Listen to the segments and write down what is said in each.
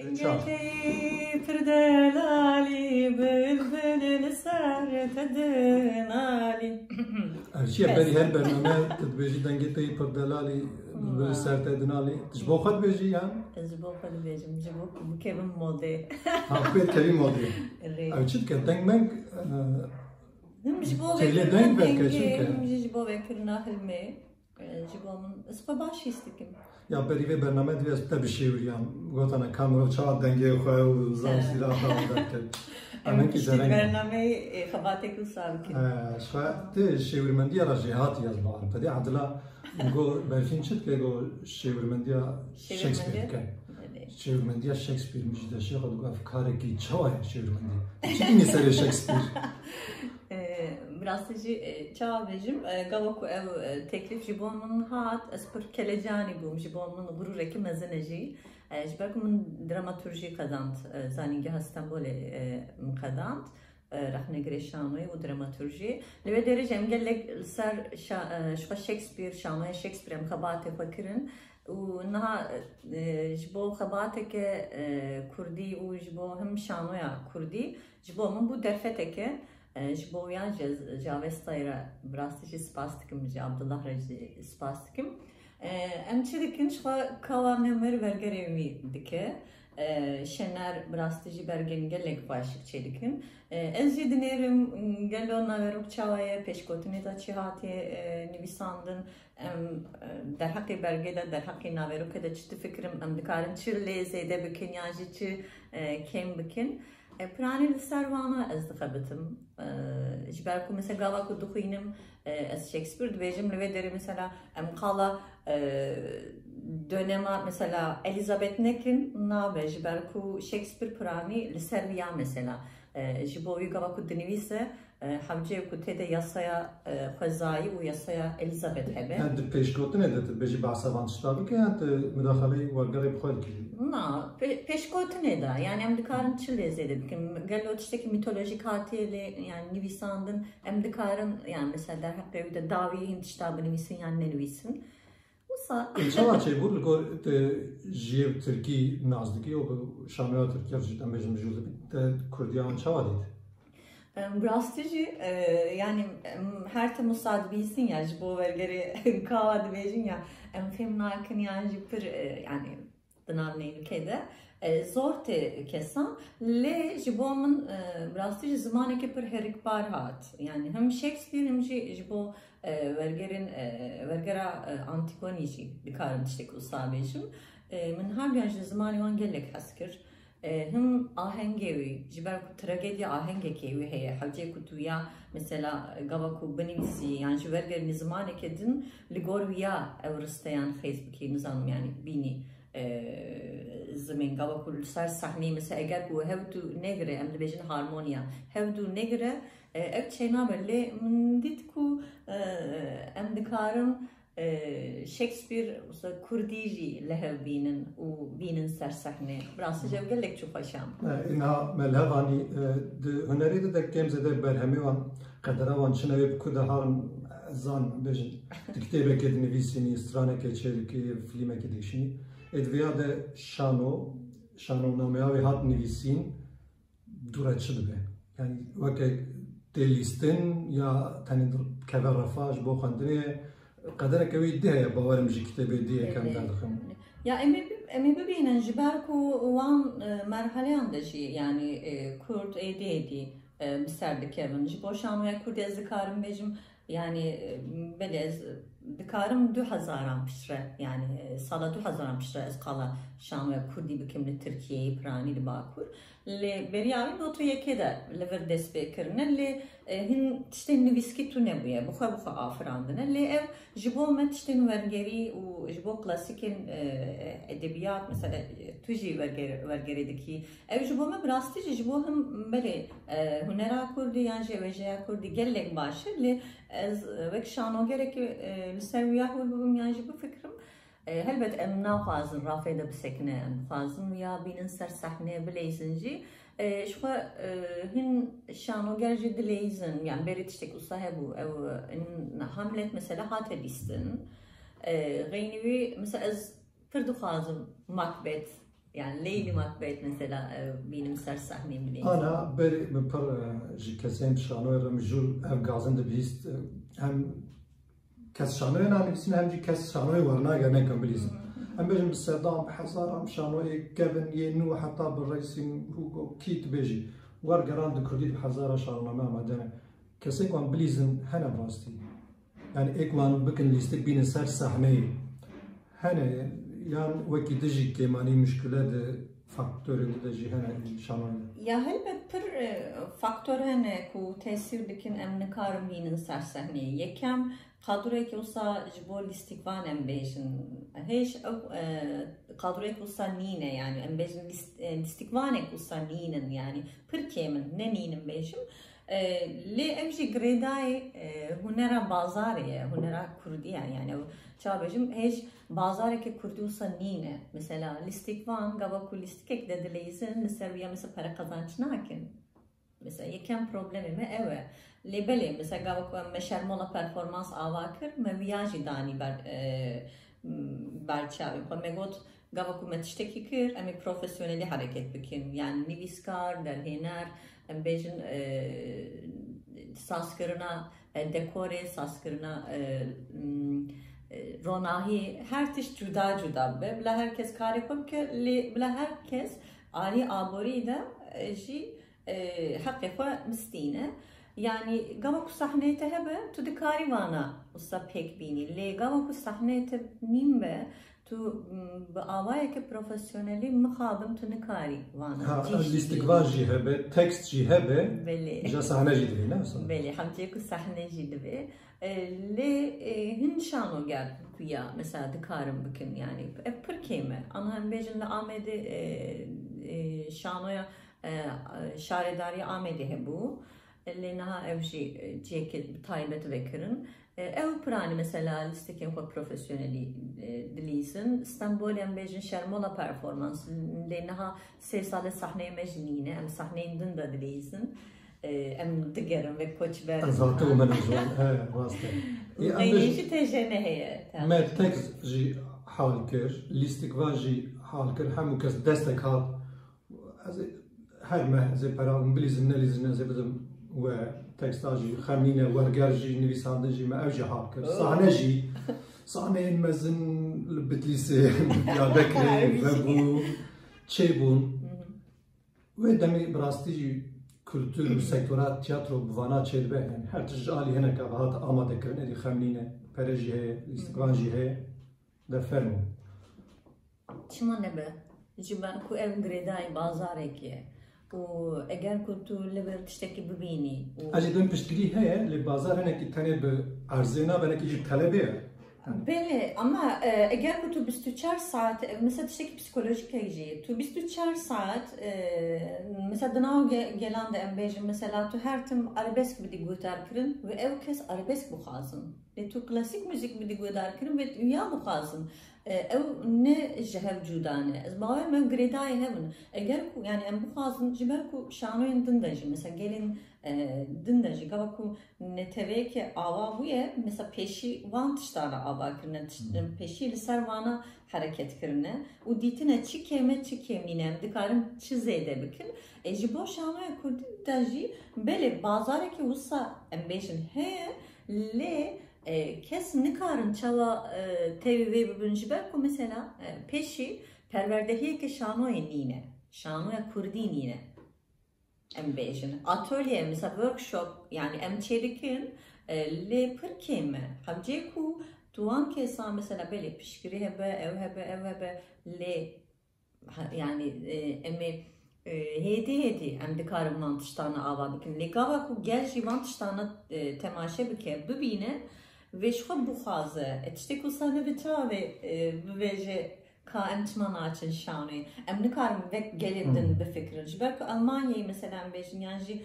Engeldeyi pirdelali bülbülün sertedin ali. Erşiye beri her bername tedbeji dengeteyi pirdelali bülbülün sertedin ali. Tijbo kat beji ya? Tijbo kat bejim. Jibo bu kevin mode. Ha kuyet kevin mode. Erçit ke denk menk Hımcı bo ve kırna hılme. Hımcı bo ve kırna hılme живом с побаши истиким. Ja perive bername dvije ste bishivriam, gotana kamera çavat denge xoyu zam sira falan derken. Amen ki zeren. Bername xabate ku sarkin. Şfa te şevirmendiya ra jihat yazbar. Pedi adla go belkin çıt ke go şevirmendiya Shakespeare ke. Şevirmendiya Shakespeare mi şey miş de şey go afkare ki çavat şevirmendiya. Çin eseri Shakespeare. mi? mirassaggi Čavežim e, e, gavako evo e, teklif ji hat ez pir kelecanî bûm ji bo min gurûrekî mezinejî ji ber ku min dramaturjî qedand zanîngeha Stenbolê min qedand rehnegirê şanoyê û dramaturjî ser ji Shakespeare şanoya Shakespeare em xebatê xwe kirin û niha ji bo xebateke Kurdî û ji bo him şanoya Kurdî ji bo min ee, Ji bo ujan që gjavesta i rasti spastikim, që Abdullah rëgjë spastikim, em ee, që dikin që kava në mërë vergerevi dike, ee, Şener Brastici Bergen gelek başlık çelikin. Ez dinerim gel ona veruk çavaya peşkotini da çihati e, nivisandın. E, derhaki bergede derhaki naveruk ede çiti fikrim em dikarin çir lezede bikin yajici e, kem bikin. Ser wana ez dixebitim. Ji ber ku mesela gava ku dixwînim ez Shakespeare dibêjim li vê derê mesela Elizabeth Nekin nabe ji ber ku Shakespeare pranî li ser ya mesela ji bo wî gava ku dinivîse hemcê ku tê de yasaya yasaya Elizabeth hebe. Yani de peşkotu ne dedi? Beji bahsa van tutabı ki yani de müdahale vargara bir koydu ki. Na, peşkotu da yani em dikarin çi lêzê de bikin. Gelo tiştekî mitolojik hatiye lê yani nivîsandin em dikarin yani mesela derheqê wî de davî hin tişta binivîsin yani nenivîsin. Wisa İnşallah şey bu ko te jiyev Türkiye nazdiki o şamya Türkiye cidden juzda de Kurdiyan çava dedi. Brastici yani her saat bilsin ya bu vergeri kava dibêjin ya em fêm nakin yani pir yani navê ülkede zor te kesan lê ji bo min rastî ji zimanekî pir herikbar hat. Yani hem Shakespeare hem jî ji bo vergerin vergera dikarin tiştek wisa bêjim min her gün wan gelek hes kir هم آهنگی جبر کو تراجدی آهنگی وی هی حوجه کو تویا مثلا گاوا کو بنویسی yani جبر گر نزمانه که دن لگور ویا اورستیان فیسبوکی نظام yani بینی زمین گاوا کو سر صحنه مثلا اگر کو هفدو نگره ام لبیجن هارمونیا هفدو نگره ev çeyna böyle من دید کو ام دکارم Shakespeare usta Kurdiji lehev binin u binin ser sahne. Brası cev gelek çok hoşam. İnha melhevani de hüneri de de kem zede berhemi van qedera van çinevi ku de harın zan bejin diktebe ke dinivîsînî straneke çêrikê filmeke dişînî edviya de şano şanonameya wê hat nivîsîn dura çi dibe yani weke tê lîstin ya tenê keve refa ji bo xwendinê قدرك ويديها يا بوارم جي كتابي دي كم دخم Ya emi emi bibinin jiber ku wan merhale andajı yani Kurt edi edi bir serdi Kevin. Jibo şamaya Kurt ez dikarim bejim yani belez dikarim du hazaran pişre yani sala du hazaran pişre ez kala şamaya Kurdi bikimli Türkiye'yi prani li bakur. Le beriyavi botu yeke de lever despe kirine le hin tişten nivîskî tu nebuye bu xwe bu xwe afirandine lê ev ji bo me tiştên wergerî û ji bo klasîkên edebiyat mesela tu jî wergerê dikî ev ji bo me bi rastî jî ji bo him belê hunera kurdî yan jî wêjeya kurdî gelek baş e lê ez wek şanogerekî li ser wiya hûl bibim yan jî bifikirim helbet em naxwazin rafê de bisekine em dixwazin wiya bînin ser sehneyê bilêzin jî شخوا هن شانوگر جد لیزن يعني بريت تشتك وصاحبو او ان حملت مثلا هات ليستن غينوي مثلا از فردو خازم ماكبت Yani Leyli Makbet mesela e, benim ser sahnem bileyim. Ana beri per ji kesem şanoy remjul ev gazın da bist hem kes şanoy nan bisin hem ji kes şanoy varna gene kan bilizin. Hem bejim sedam hazar hem şanoy kevin yenu hatta بالرئيسين هو كيت بيجي ور جراند كردي بحزارة شارنا ما مدنا كسيك وان بليزن هنا براستي يعني ايك وان بكن ليستك بين سر صحنه هنا يعني وكي تجي كماني مشكلة faktörü de jihana şaman. Ya helbet pir faktör hene ku tesir dikin em nikarim binin ser sahne. Yekem kadrek olsa jibo listikvan em bejin. Heş kadrek olsa nine yani em bejin listikvanek olsa ninin yani pir kemin ne ninin bejim. Li em jî gredayê hunera bazarê hunera Kurdiye yani çabejim heş bazareke Kurdi olsa nîne. Mesela listikvan gava ku listikek de dileyizin li ser mesela para kazanç nakin. Mesela yekem problemi me ev Li şermola performans ava kir me viyajî danî ber berçavê. Xwe me got gava ku me tiştekî kir em ê profesyonelî hareket bikin. Yani nivîskar, derhêner, em bêjin saskirina dekore, saskirina ronahî her tiş cuda cuda be. Bila herkes karê xwe bike lê bila herkes alî aborî de jî heqê xwe Yani gava ku sahneyê te hebe tu dikarî wana wisa pêk bînî. Lê gava ku sahneyê te nîm be tu bi avayeke profesyonelî mixabim tu nikarî wana. Lîstikvan jî hebe, tekst jî hebe, Belê. ja sahne jî divê ne? Belê, hemcê ku sahne jî divê. Lê hin şanoger ku ya mesela dikarim bikin yani ev pir kême. Ana em bêjin li Amedê şanoya şaredariya Amedê hebû. Lê niha ev jî ciyekê taybet vekirin. Ew pirani mesela listekên xwe profesyonelî dilîzin. İstanbul em bêjin şermola performans. Lê niha sê salê sahneyê me jî nîne. Em sahneyên din de dilîzin. Em digerin ve koçber. Ez hatı u men jwan, he, raste. Gênî jî têjene heye. Me tekst jî hal kir, lîstikvan jî hal kir, hemû kes destek hal. Ez ê her me ez ê peravim bilîzin nelîzin ez ê bidim we teksta jî xemîne werger jî nivîsandin jî me ev jî hal kir. Sahne jî sahneyên mezin li Bitlisê yadekirê vebû çêbûn. Wê demê bi rastî jî kültür sektora û Ez ê din piştgirî heye lê bazar hinekî tenê bi erzê nabenekî jî telebê ye. Bele ama e, eğer ku tu 24 saat e, mesela tiştekî psikolojik heyecî tu 24 saat e, mesela dinav gelen de em bêjin mesela tu her tim arabesk bidî guhdar kirin ve ev kes arabesk bixwazin lê tu klasik müzik bidî guhdar kirin ve dünya bixwazin ew ne ji hev cudane ez bawer me girêdayê hevin eger ku yani em bixwazin ji ber ku şanoyên din de jî. Mesela gelin din de jî. Gava ku netevêke ava bûye mesela pêşî wan tiştana ava kirine pêşî li ser vana hareket kirine. Û dîtine çi kême çi kêmîne em dikarin çi zêde bikin. E ji bo şanoya kurdî de jî belê bazareke wisa em bêjin. Heye lê kes nikarin çava tevi ve bibin ji ber ku mesela pêşî perwerdehiyeke şanoyê nîne şanoya kurdî nîne em bêjin atölye mesela workshop yani em çêdikin lê pir kême hemcê ku tu wan kesa mesela belê piştgirî hebe ev hebe ev hebe lê yani em ê hêdî hêdî em dikarin wan tiştana ava bikin lê gava ku gel jî wan tiştana temaşe bike bibîne şu bu xaze etişte ku sahne bi çavê bibêje ka em em nikarim vek gelê din bifikirin ji ber ku Almanyayê mesela em bêjin yan jî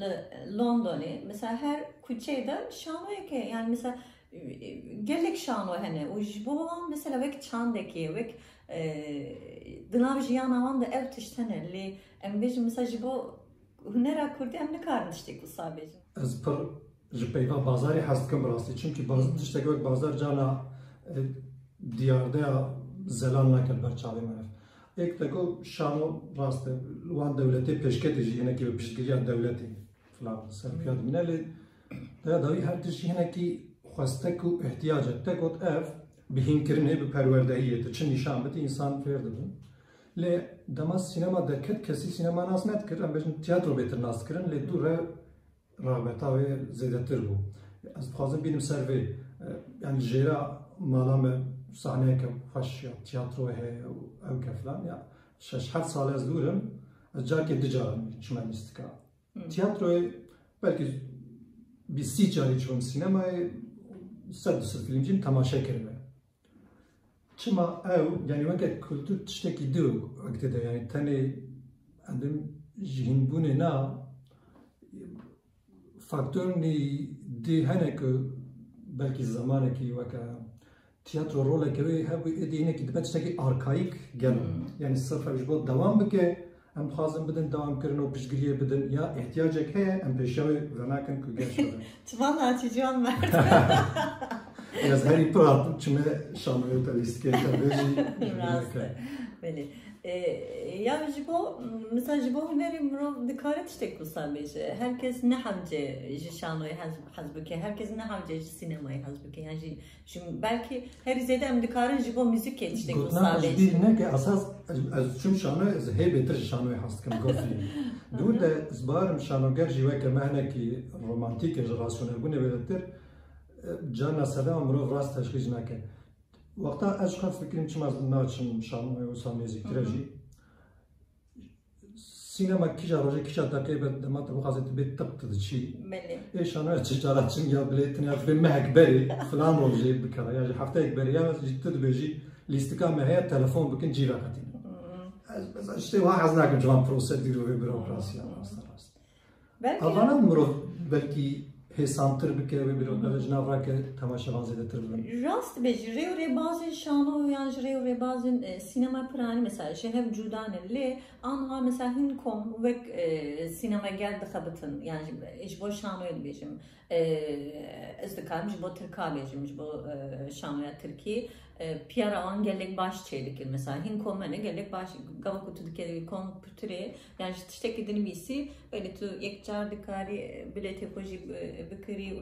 li Londonê mesela her kuçeyê de şanoyeke yani mesela gelek û ji bo wan mesela vek çandekê vek dinav jiyana wan de ev tiştene lê em bêjin mesela ji bo hunera Kurdî em nikarin tiştê ku sa bêjin Ez pir ji peyva bazarê hez dikim rastî. Çimkî tiştek wek bazar cana e, diyardeya zelan nekin ber çavê min Ek de ku şano rast e wan dewletê pêşketê jî hinekî ve piştgiriya dewletê filan serpiya dimîne lê deya dawî her tiştî hinekî xwestek û ihtiyac e te ev bihînkirinê bi perwerdehiyê te çi nîşan bitî însan fêr dibin. Lê dema sînema deket kesî sînema nas nedikir em bêjin tiyatro bêtir nas kirin lê du re رغبتا و زیده تر بو از بخوازم بینم سر وی yani jêra mala me sahneyeke xweş ya tiyatro heye û ew ke filan ya şeş her sal ez dûrim ez carkê di caran çima lîstika tiyatroyê belkî bî sî carî çûm sînemayê sed du sed filmcîn temaşe kiribe çima ew yani weke kultur tiştekî di wekte de yani tenê edim ji hînbûnê na faktornê dê hene ku belki zamaneki vaka tiyatro roleke ve hep edine ki dibet ki arkaik gel. Yani sırf bu devam bike em xazim bidin devam kirin o pişgiriye bidin ya ihtiyacek heye em peşavi venakin ku gel şöyle. Tvan açacağım ben. Ez heri pırattım çime şanlı ötelistike tabi. Raste. Beli. Ya ji bo mesela ji bo hunerê mirov dikare tiştek wisa bêje herkes ne hemce ji şanoyê hez bike herkes ne hemce ji sînemayê hez bike yani jî ji belkî herî zêde em dikarin ji bo müzikê tiştek bêje bir ne ki asas ez çum şano ez hey betir şanoy hastkim gofi. Dur de zbarım şanoger ji veke mehne ki romantik jenerasyonel bu ne velettir. Cana selam mirov rast teşkil nake. Waqta ez xwe fikirim çima naçim şanoy û samêzîktire jî سینما کجا روزه کجا تقریبا دما تو خازت بیت تق تدشي Belli. ايش انا تجارة تشم يا بليتني يا فيلم مهك بري فلان روزي بكره يا حفتة بري يا جيت بيجي الاستقامة هي التلفون بكن جيبه قتين بس اشتي واحد حزناك جوان بروسيدير و بيروقراسيا Belki اظن مرو بلكي هسانتر بكره Pesantır bir kere bir հեսանտր բկերևի բիրոտ նավրակը թամաշավազի de tırlarım. Rast beceriyor. Bazen şana uyan jiriyor. Bazen e, sinema pirani mesela şehv cudane le anha mesela hin kom ve e, sinema geldi xabitin. Yani iş ejbo şana uyan bejim. Ezdikam ejbo Türka bejim. Ejbo e, şana uyan Türkiye ji bo e, şanoya tirkî e, piyara an gelek baş çêdikir mesela hin kom me gelek baş gava ku tu dikê kompüterê yani ji tiştekî dinivîsî belê tu yek car dikarî bilêtê xwe jî e,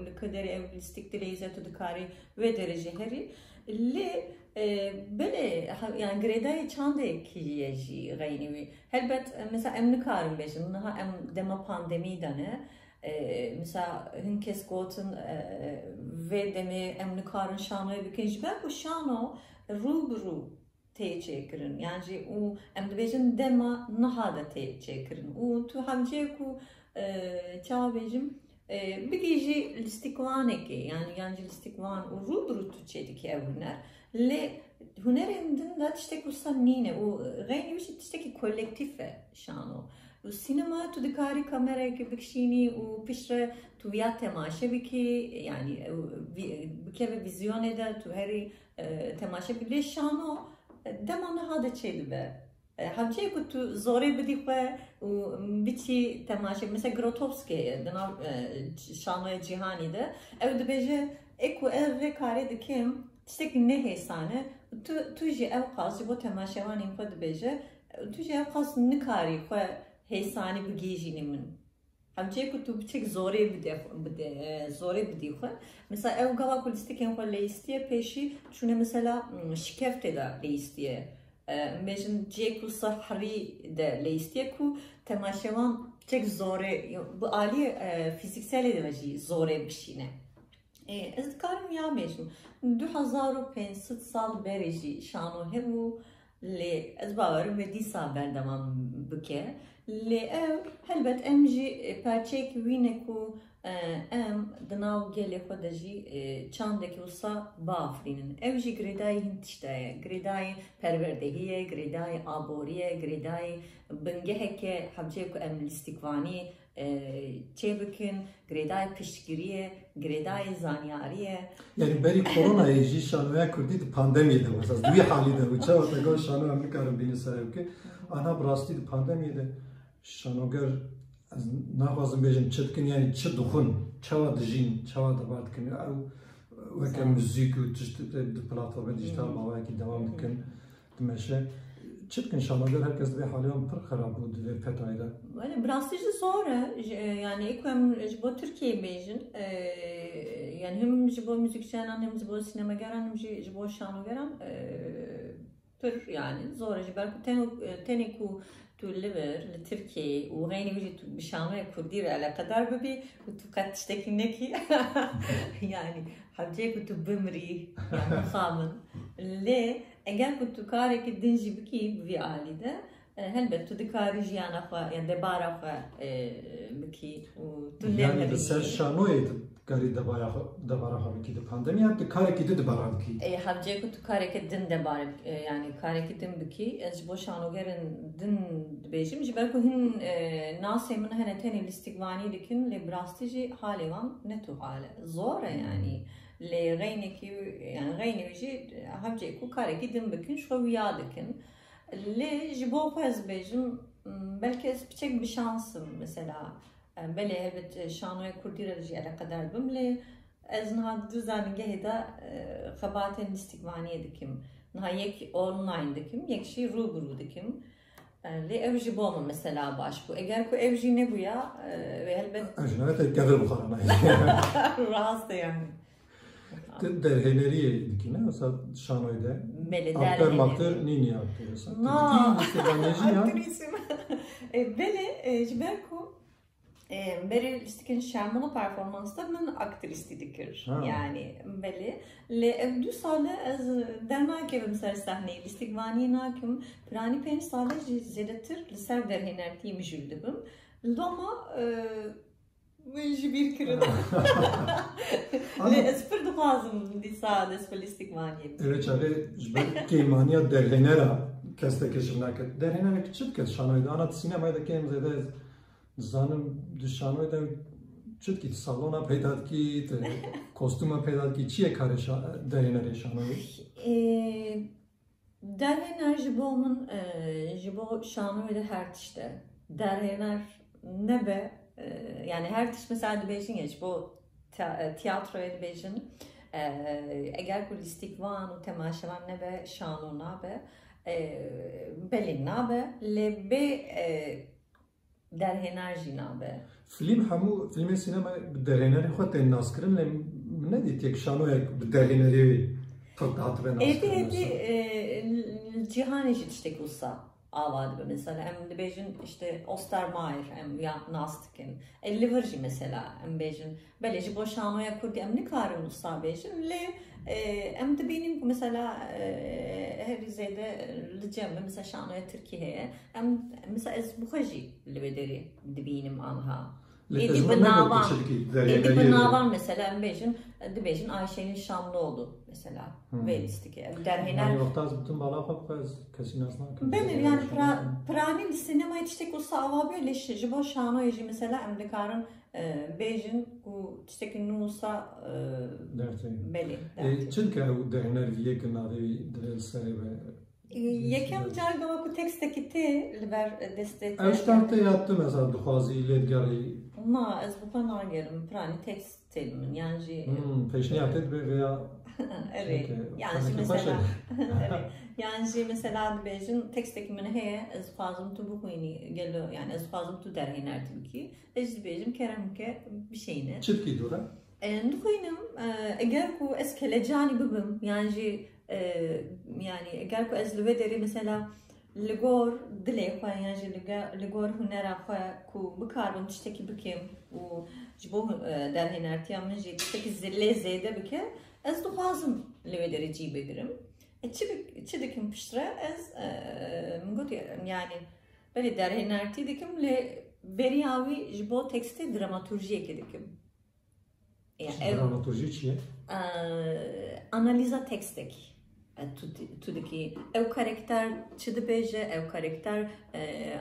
li kaderê ew lîstik dilêze tu dikarî ve derece heri. Li e, böyle ha- yani gredayı çande kiye jî gayni vi helbet e, mesela em nikarim bejim naha em dema pandemi dane e, mesela hin kes gotin ve demi em nikarin şanoya ji ben bu şano rubru tê çêkirin yani jî û em dibêjin dema niha da tê çêkirin û tu hemcê ku e, çawa bêjim e, bigî jî lîstikwanekê yani yan jî lîstikwan û rûbirû tu çêdikî ev huner lê hunerên din de tiştek wisa nîne û xeynî wî jî tiştekî kolektif e şano U sinema tudi kari kamere, ki bikšini u pišre tu ja temaşe biki yani e, bikleve vizyone de tu heri e, temaşe bile şano e, demana hada çedibe. Hemçe ku tu zore bidi xwe u biçi temaşe mesela Grotowski dena şanoya cihani de ev dibeje eku ev ve kare dikim tiştek ne hesane tu tu jî ev qas ji bo temaşevanên xwe dibêje tu jî ev qas nikarî xwe حسانی بگیجینی من همچه که تو بچک زوری بدی بده زوری بدی خو مثلا او گوا کلیستیکن خو لیستیه پیشی چونه مثلا شکفته da لیستیه Mecin cekul sahri de leistiye ku temaşevan çek zore bu ali e, fiziksel edemeci zore bir şeyine. Ez dikarim ya mecin 2005 sal bereci şano hemu li ez bavarım ve disa berdamam bike ev helbet emji perçek wine ku em dinav gelê xwe de jî çandekî wisa bafrînin. Ev jî girêdayê hin tişte ye. Girêdayê perwerdehî ye, girêdayê aborî ye, girêdayê bingeheke hevcê ku em lîstikvanî çê bikin, girêdayê piştgirî ye, girêdayê zanyarî ye. Yani beri korona jî şanoya Kurdî di pandemiyê de esas duî halî de çawa te got şano em nikarin bînin ser ew ki ana bi rastî di de ez naxwazim bêjim çi dikin yani çi dixwin çawa dijîn çawa debar dikin. Ew weke müzik û tişt di platforma dijîtal mawayekî devam dikin dimeşe çitkin şanager herkes bir haliyan pır xarab bû divê petayda. Böyle biraz da zor e, yani ilk hem bu Türkiye bejin e, yani hem bu müzikçilerin hem bu sinemageran hem bu şanogeran pır yani zor. Belki teniku تو الليبر لتركي وغيني وجهت بشامية كردير على قدر ببي كنت قد تشتكي نكي يعني حبجي كنت بمري يعني خامن ليه اگر كنت كارك الدنجي بكي بفي آلي ده هلبت تو دكاري جيانا خوا يعني دبارا خوا بكي وتولي يعني بسر Gari da bara da bara hami ki de pandemiya de kare ki de baran ki. E habce ku tu kare ki din de bare yani kare ki din biki ez bo şanogerin din bejim ji belku hin nasemin hene teni listikvani dikin le brastiji halevan ne tu hale. Zora yani le gayne ki yani gayne ji habce ku kare ki din bikin şu viya dikin. Le ji bo pez bejim belki ez bir şansım mesela. بله هلبت شانوی کردی را جی علاقه در بم لی از نها دو زنگه دا خبات استیگوانی دکیم نها یک online dikim, یک شی رو برو dikim. Li ev jî bo min mesela baş bu. Eger ku ev jî nebuya ve helbet... Ev jî nebet gevir bixarana. Rast yani. Derheneriye dikine mesela şanoyda. Bele Aktör maktör nini aktör mesela. No. Aktrisim. Bele jiberku beri istikin şermona performansta min aktristi dikir. Yani beli. Le ev du sale ez dernakerim ser sahneyi listikvani nakim. Pirani penç sale zêdetir li ser derhenertî min jûl dibim. Li doma min ji bîr kirin. Lê ez pir dixwazim dîsa dest bi listikvaniyê. Evet çavê ji ber kêmaniya derhenera kestekê ji naket. Derhenerek çi dike şanoyda ana sinemaya da kêm zêde زانم دشانوی دم چت کی سالونا پیدا کی کostuma پیدا کی چیه کارش در enerji در enerji bomun jibo şanı da her tişte der ener ne be yani her tiş mesela dibejin geç bu tiyatroya dibejin eğer ku listik van u temaşavan ne be şanuna be belin ne be le be در هنرژی نابه فیلم همو فیلم سینما در هنری خود ناس کردن لم ندید یک شانو یک در هنری تقطعت avade mesela em dibêjin işte Ostermayer em ya nastikin e li vir jî mesela em bêjin belê ji bo şanoya kurdî em nikarin wisa bêjin lê e, em dibînin ku mesela e, herî zêde li cem mesela şanoya Tirkî heye em mesela ez bi xwe jî li wê derê dibînim anha Êdî bi navan êdî bi navan mesela em bêjin Dibejin Ayşe'nin Şamlıoğlu mesela. Hmm. Velistiki. Derhener. Yani yoktan bütün balafap kesinasına. Ben yani pra, pranin sinema yetiştik o savabi leşici bu şanoyeci mesela Amerikanın Bejin ku tişteki Nusa e, derti. Beli. E, çünkü o derhener viye gınadevi derelsere ve e, Yekem cargama ku teksteki te liber destek. Eştarte yattı mesela duhazi iledgari. Ma ez bu panar gelim prani tekst senin hmm. yani şey, hmm, e, peşniyat et veya evet. Şey, yani şey, mesela evet. Yani mesela bizim tekstek min heye ez fazım tu bu koyni gelo yani ez fazım tu der hener ki. Ez bizim keremke bir şeyine. Çiftki dura. E, nu koyunum eğer ku ez kelejani yani e, yani eğer ku ez lüve deri mesela ligor dile xwe yan ji ligor hunera xwe ku bikarbim tiştekî bikim û ji bo derhênertiya min jî tiştekî zilê zêde bike ez dixwazim li wê derê cî bigirim çi dikim piştre ez min gotiye yani belê derhênertî dikim lê beriya wî ji bo tekstê dramaturjiyekê dikim Dramaturji çi? ye? Analiza tekstekî tudiki ew karakter çi dibêje ew karakter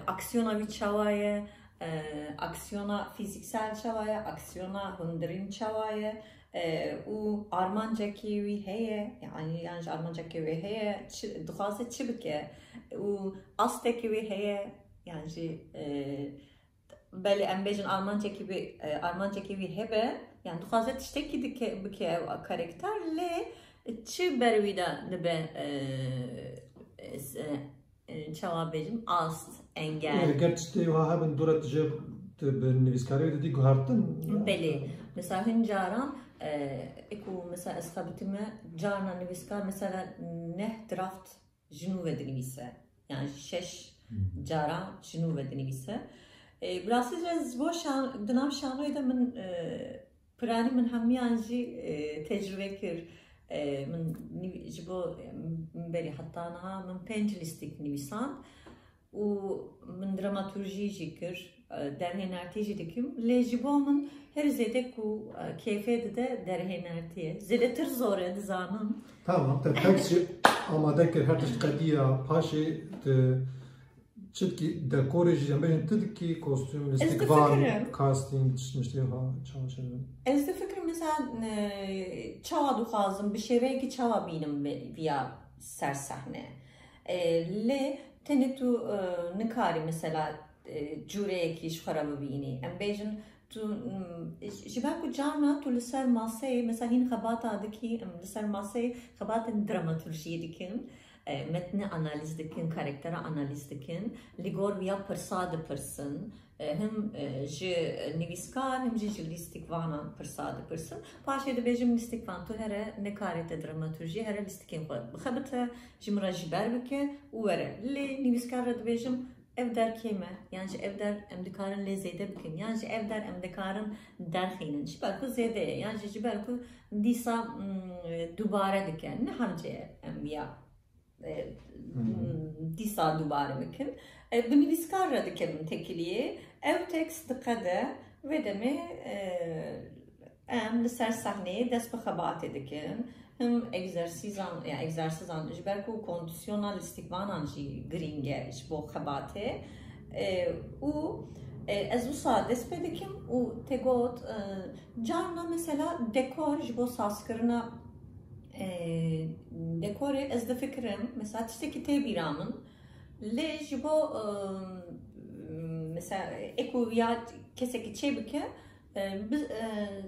aksiyona wî çawa ye aksiyona fîziksel çawa ye aksiyona hundirîn çawa ye û armancekî wî heye yani yan ji armancekê wê heye çi bike û astekî wê heye yan jî belê em bêjin armancekî wê armancekî wî hebe yani dixwaze tiştekî dike bike ew karakter lê çi berwî de dibe çava bejim ast engel eğer tiştê wa hebin dura tije bi nivîskariyê de dî guhertin belê mesela hin caran ekû mesela ez xebitime carna nivîskar mesela neh draft ji nû ve dinivîse yani şeş cara ji nû ve dinivîse Birasî ez bo di nav şanrê de min piranî min hemiyan jî tecrübe kir من min pênc lîstik nivîsand û min dramaturjî jî kir derhênertî jî dikim lê ji bo min her zêde ku kêfê dide derhênertiye zêdetir zor e dizanim Tamam te tekst jî amade kir her tişt qediya paşê Çitki dekorê jî em bêjin tu dikî kostüm listik van casting tiştmiştê ha çawaşevin Ez difikirim mesela çawa dixwazim bi şêveyekî çawa bînim viya ser sehne lê tenê tu nikarî mesela cûreyekî ji xwe re bibînî em bêjin tu ji ber ku carna tu li ser maseyê mesela hîn xebata dikî em li ser maseyê xebatên dramaturjiyê dikin metni analiz dikin, karaktera analiz dikin, li gor via pirsa dipirsin, hem ji nivîskar hem jî ji lîstikvanan pirsa dipirsin. Paşê dibêjim lîstikvan tu here nekarete dramaturjî here lîstikên xwe bixebite. Ji min re jî ber bike û were. Lê nivîskar re dibêjim ev der kême yan ji ev der em dikarin lê zêde bikin. Yan ji ev der em dikarin derxînin ji ber ku zêde ye yan ji ji ber ku dîsa dubare dike. Ne hemce em ya dîsa dubarê bikin bi nivîskar re dikevin tekiliyê ew tekst diqede vê demê em li ser sahneyê dest bi xebatê dikin. Him egzersîzan ya egzersîzan ji ber ku kondisyona lîstikvanan jî giring e ji bo xebatê û ez wisa dest pê dikim û te got carna mesela dekor ji bo sazkirina dekorê ez difikirim mesela tiştekî tê bîra min lê ji bo mesela ekû ya kesekî çê bike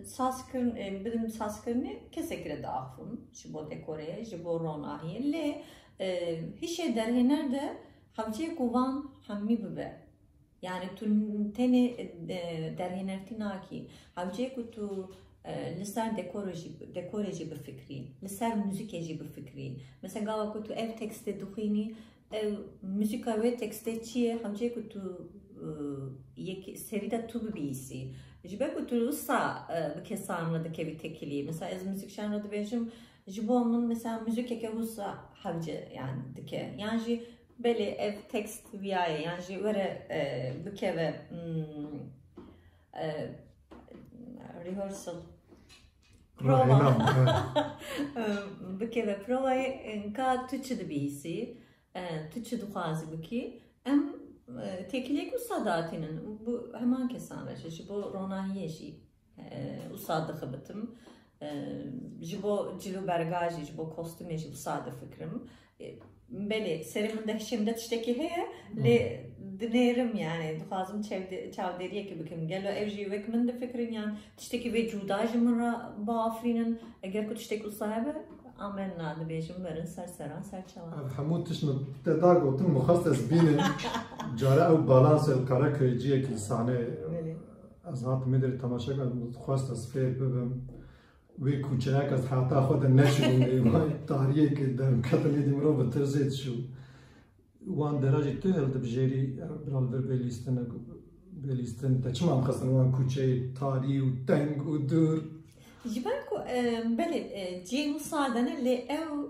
sazkirin bidim sazkirinê kesekî re diaxivim ji bo dekorê ji bo ronahiyê lê hişê derhêner de hevciyê ku van hemî yani tu tenê derhênertî nakî hevciyê ku tu لسر دکورجی دکورجی بفکری لسر موزیکجی بفکری مثلا گاوا کو تو ev tekste dukhini ev müzika ve tekste çiye hamce ku tu yek serida tu bibisi jibe ku tu sa bi kesanla da kevi tekili mesela ez müzik şanla da bejim jibomun mesela müzik eke husa hamce yani dike yani ji beli ev tekst viyaye yani ji vere bi keve rehearsal prova. Bike ve provayı ka tüçü dibîsî, tüçü dixwazî bikî, em tekilek û sadatînin bu heman kesan re ji bo ronahiyê jî wisa dixebitim. Ji bo cilûberga jî ji bo kostümê jî wisa difikirim. Belê serê min de hişê de tiştekî heye lê dinêrim yani. Dixwazim çavderiyekê bikim gelo ev jî wek min difikirin yan tiştekî vê cuda ji min re biafrînin eger ku tiştek wisa hebe amen na dibêjim verin ser seran ser çawan hemû tişt min te da gotin mixwast ez bînim cara ew balansê karaköyciyekî sahne ez hatim mêderê temaşa kirim dixwast ez fêr bibim. Wê kûçenek وان درجه تو هل دبجيري برالبر بليستن بليستن تا چما مخصن وان كوچه تاري و تنگ و دور جبالكو بلي جين مصادنة اللي او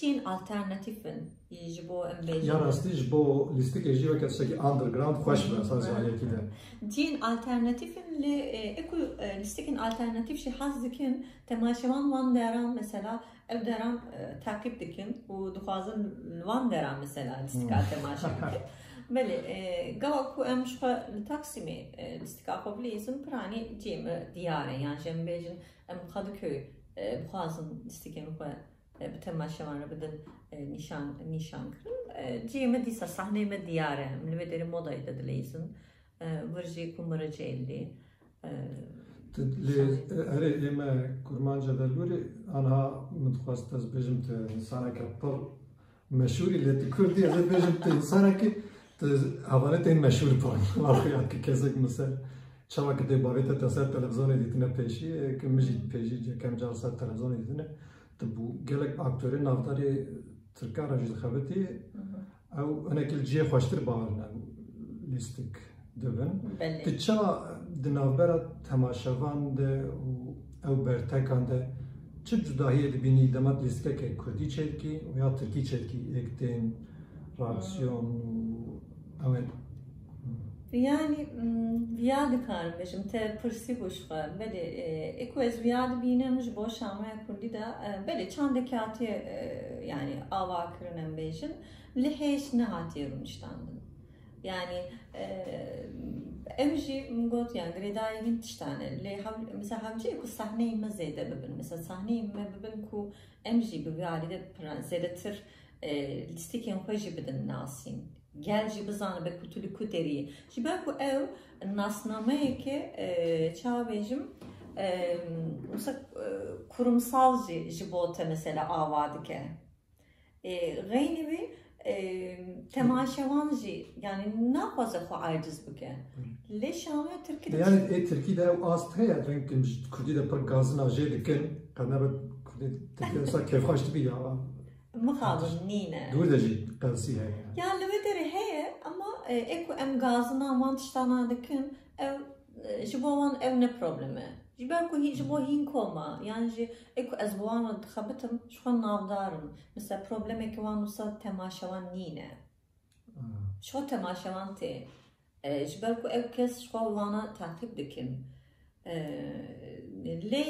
جين alternatifen جبو ام بيجي يا راستي جبو ليستيك جي وكت شكي اندرجراوند خوش بس هذا كده جين alternatifen اللي اكو ليستيكن alternatif شي حاز دكن تماشوان وان داران مثلا ev deran takip dikin. Û dixwazin wan deran mesela listika temaşa dikin Belê gava ku em ji xwe li Taksimê listika xwe bilîzin piranî cê me diyar e yan ji em bêjin em Xadıköy bixwazin listikên xwe bi temaşewan re bidin nîşan nîşan kirin cê me dîsa sahneyê me diyar e em li vê derê modayê de dilêzin vir jî ku me re cêlî اره ایمه کرمانجا دلوری آنها متخواست از بجم ته انسانه که پر مشهوری لیتی کردی از بیشتر تی انسان کی تو حواله تین مشهور پان واقعیت که کسی که مثلا چما که دی باویت تاثیر تلویزیون دیدن پیشی که مجید پیشی جا کم جار سر تلویزیون دیدن تو بو گلک اکتوری نافداری ترکان راجع خبرتی او انا کل جی خوشتر باورن لیستیک dibin. Di çawa di navbera temaşevan de û ew bertekan de çi cudahiyê dibînî demet lîstekê Kurdî çêrkî û ya Tirkî çêrkî êktên raksiyon û ew Yani viya dikarim te pirsî bû ji xwe belê êku ez viya dibînim ji bo şamaya Kurdî de yani ava kirin em bêjin li hêj nehatiye rûniştandin. Yani ev jî min got yani gredayê hin tiştane lê hev mesela hevciyê ku sahneyê me zêde bibin mesela sahneyê me bibin ku em jî bi alî de piran zêdetir lîstikên xwe jî bidin nasîn gel jî bizane be ku tu li ku derî ji ber ku ew nasnameyekê çavêjim mesela kurumsal jî ji bo te mesela ava dike Gayni wî temaşevan jî yani naxwaze xwe aciz bike lê şamê Tirkî yani e Türkiye'de ev ast heye renkim Kurdî de pir gazina jê dikin qenebe Kurdî Türkiye sa kevxaş dibi ya. Mixabin nîne dûr de jî qelsî heye Ya li vê derê heye ama eko em gazina wan tiştana dikin ev ji bo wan probleme ji ber ku ji bo hîn koma yani jî eko ez bi wan dixebitim ji xwe navdarim mesela problemekî wan wisa temaşevan nîne ji xwe temaşevan tê ji ber ku ew kes ji xwe wana takîb dikin lê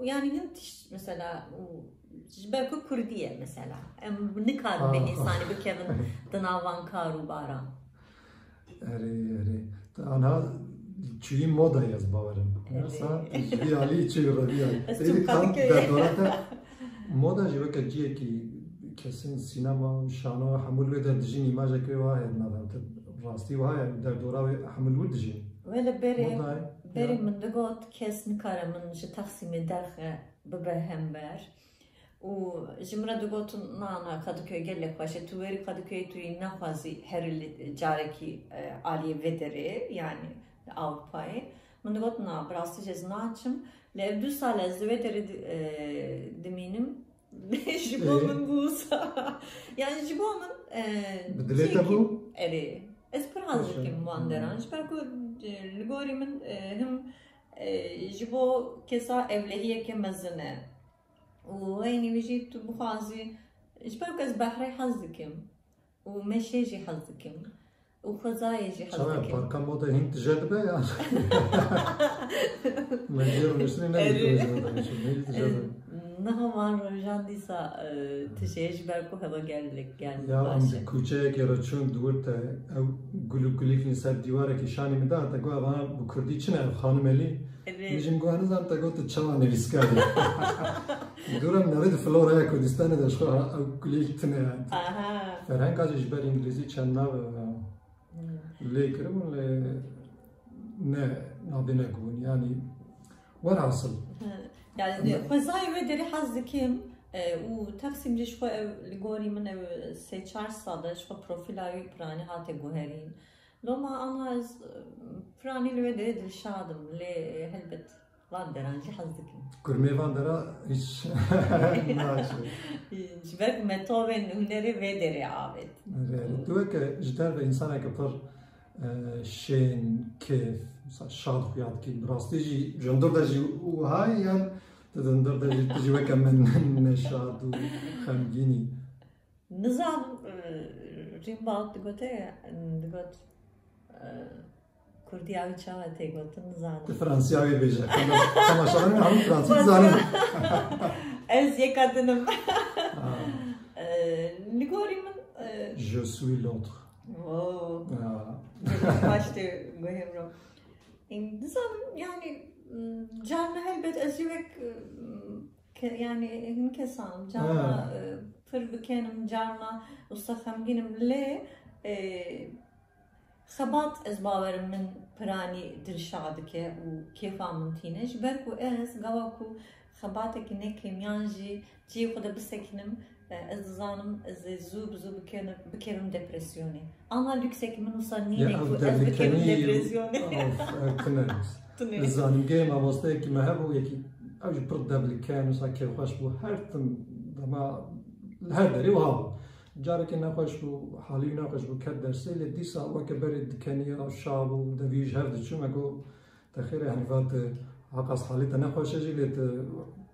ya me hevciyê ku em xwe bidin nasîn lîstikên xwe bidin nasîn ji ber ku yani hin tiş mesela ji ber ku Kurdiye mesela nav van kar û baran erê erê anha çûyî moda yaz bawerim sa jî alî çê revî Ez alî çok Kadıköy'e. derdorata moda jî weke ciyekî kesin sinema û şano hemûl wê de dijîn îmajekê waye nadam rastî waye derdora wê hemûl wir dijîn ve li berê moda berê min digot kes nikare min ji Texsîmê derxe bibe hember û ji min re digotin nana Kadıköy gelek baş e tu werî Kadıköyê tu yê nexwazî herî li carekî aliyê vê derê yani min digot na bi rastî ez naçim li ev du sal ez li vê derê dimînim ji bo Ee? min bûsa yani ji bo min bi dilê te bû Erê ez pir hez Baş e. dikim. Wan deran ji ber ku e, li gorî min e, him نهمان روژاندیسا تشیش برکو هوا گلک گلک باشه یا کوچه که را چون دور تا او گلو گلیف نسر دیواره که شانی میده تا گو اوان بو کردی چنه خانم علی میجم گو هنوزم تا گو تو چوا نویس کردی دورم نرید فلورا یا کردستان داشت او گلیف تنه فرهنگ آجش بر انگلیزی چند نو لی کرمون لی نه نابینه گون یعنی ورحصل Yani xwezayê ve derê hez dikim e, û Texsîm jî ji xwe ew li gorî min ew sê çar sal de ji xwe profîla wî piranî hate guherîn. Loma ana ez e, piranî li wê derê dilşadim lê helbet van deran jî hez dikim. گورمێوان دەرا هیچ ناچێت Ji ber ku metovên hunerê vê derê avêt. دوکه جدر به انسان که پر شین کیف مثلا شاد خویاد کی براستی جی جندر دا جی او های یان جندر دا جی تجی وکم من نشاد و خمگینی Nizanim rîm balt digote digot Kurdiya wî çawa tê gotin nizanim. تو فرانسیاوی بیجه تماشاوان هم فرانسی زانم Ez yek adinim. Li gorî min Je suis l'autre Wow. Başta gohemro. Nizam yani canlı elbet ezivek yani hin kesanım canlı Ha. pır bikenim canlı usta femginim le خبات از باورم من پرانی درشاد که و کیفا من تینش برکو از گواکو خباتك نكم يانجي جي خدا بسكنم از زانم از زوب زوب بكرم بكرم ديبرسيوني انا لوكسك من وصلني او از بكرم تني زانم جيم واسطه كي ما هبو يكي اوج برد دبل كان وساكي خوش بو هرتم دما الهدري وهاو جارك انا خوش بو حالي انا خوش بو كد درسي لدي سا وك برد كانيا شابو دفيج هرد شو ماكو تخير يعني فات عقص حالي انا خوش اجي لت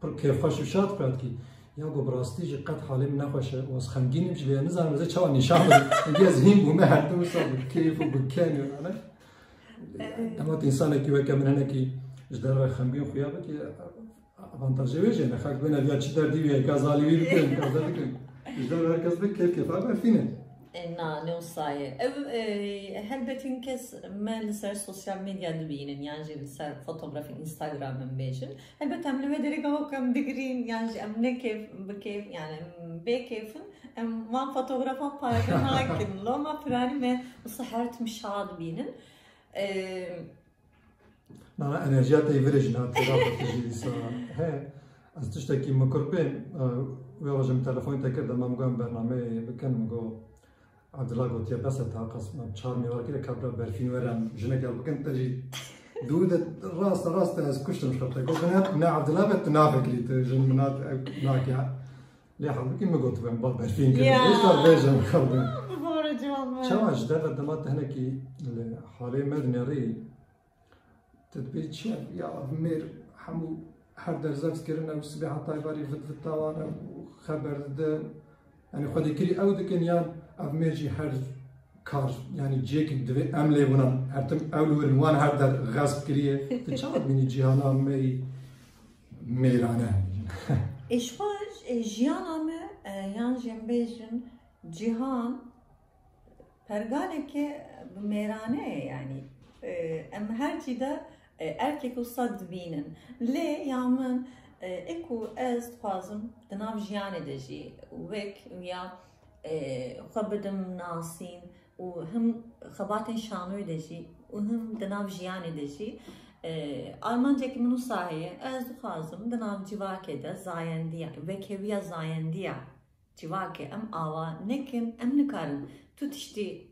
بر كي خوش شات قد كي یا گو براستی جی قد حالی من نخوشه واس خمگینیم جلیه نزارم زی چوانی شامل انگیز هیم بومه هر دو سا بکیف و بکنی و اما انسان كي وكا من هنا كي جدار خمجين خيابك avantajı verecek. Ne hak bana ya çizer diye kazali bir gün kazali gün. İşte herkes bir keyif keyif ama fine. نا نوصاية أو هلبة ينكس ما لسر سوشيال ميديا دبينن يعني لسر فوتوغرافي انستغرام من بيجن هلبة عملوا مدري قهو كم دقرين يعني أم كيف بكيف يعني بكيف أم وان فوتوغرافا بايدن هاكن لو ما فراني ما وصحرت مشاد بينن Na enerjiyata i verecek na terapi tijili sa. He. Az tiştekî mikirbên wê roja min telefonê te kir dema min got em bernameyê bikin min got Abdullah gotiye bes et taqas me çar mêvar kire kabra berfîn werem jinek el bikin te jî dû de rast rast ez kuştim ji te got ne ne Abdullah bet tu nafekirî tu jin min nakî lê halbikî min got em bal حريمر نري تدبيت شاب يا عمير حمو حرد رزاف سكرنا وسبيحة طايباري فد في الطوانا وخبر دا يعني خدي كري أو دكن يا عمير جي حرد كار يعني جيك دوي أملي ونا هرتم أول وان هرد غصب كريه. تشاط مني جيهانا مي ميرانا إشواج جيانا ما آه، يان جنبيجن جيهان cihan perganeke merane yani em her cida erkek usta dibinin le yamın eku ez dixwazim di nav jiyanê de jî wek ya xwe bidim nasîn û him xebatên şanoyê de jî û him di nav jiyanê de jî Almancekî min wisa heye ez dixwazim di nav civakê civakê em ava nekin em nikarin tu tiştî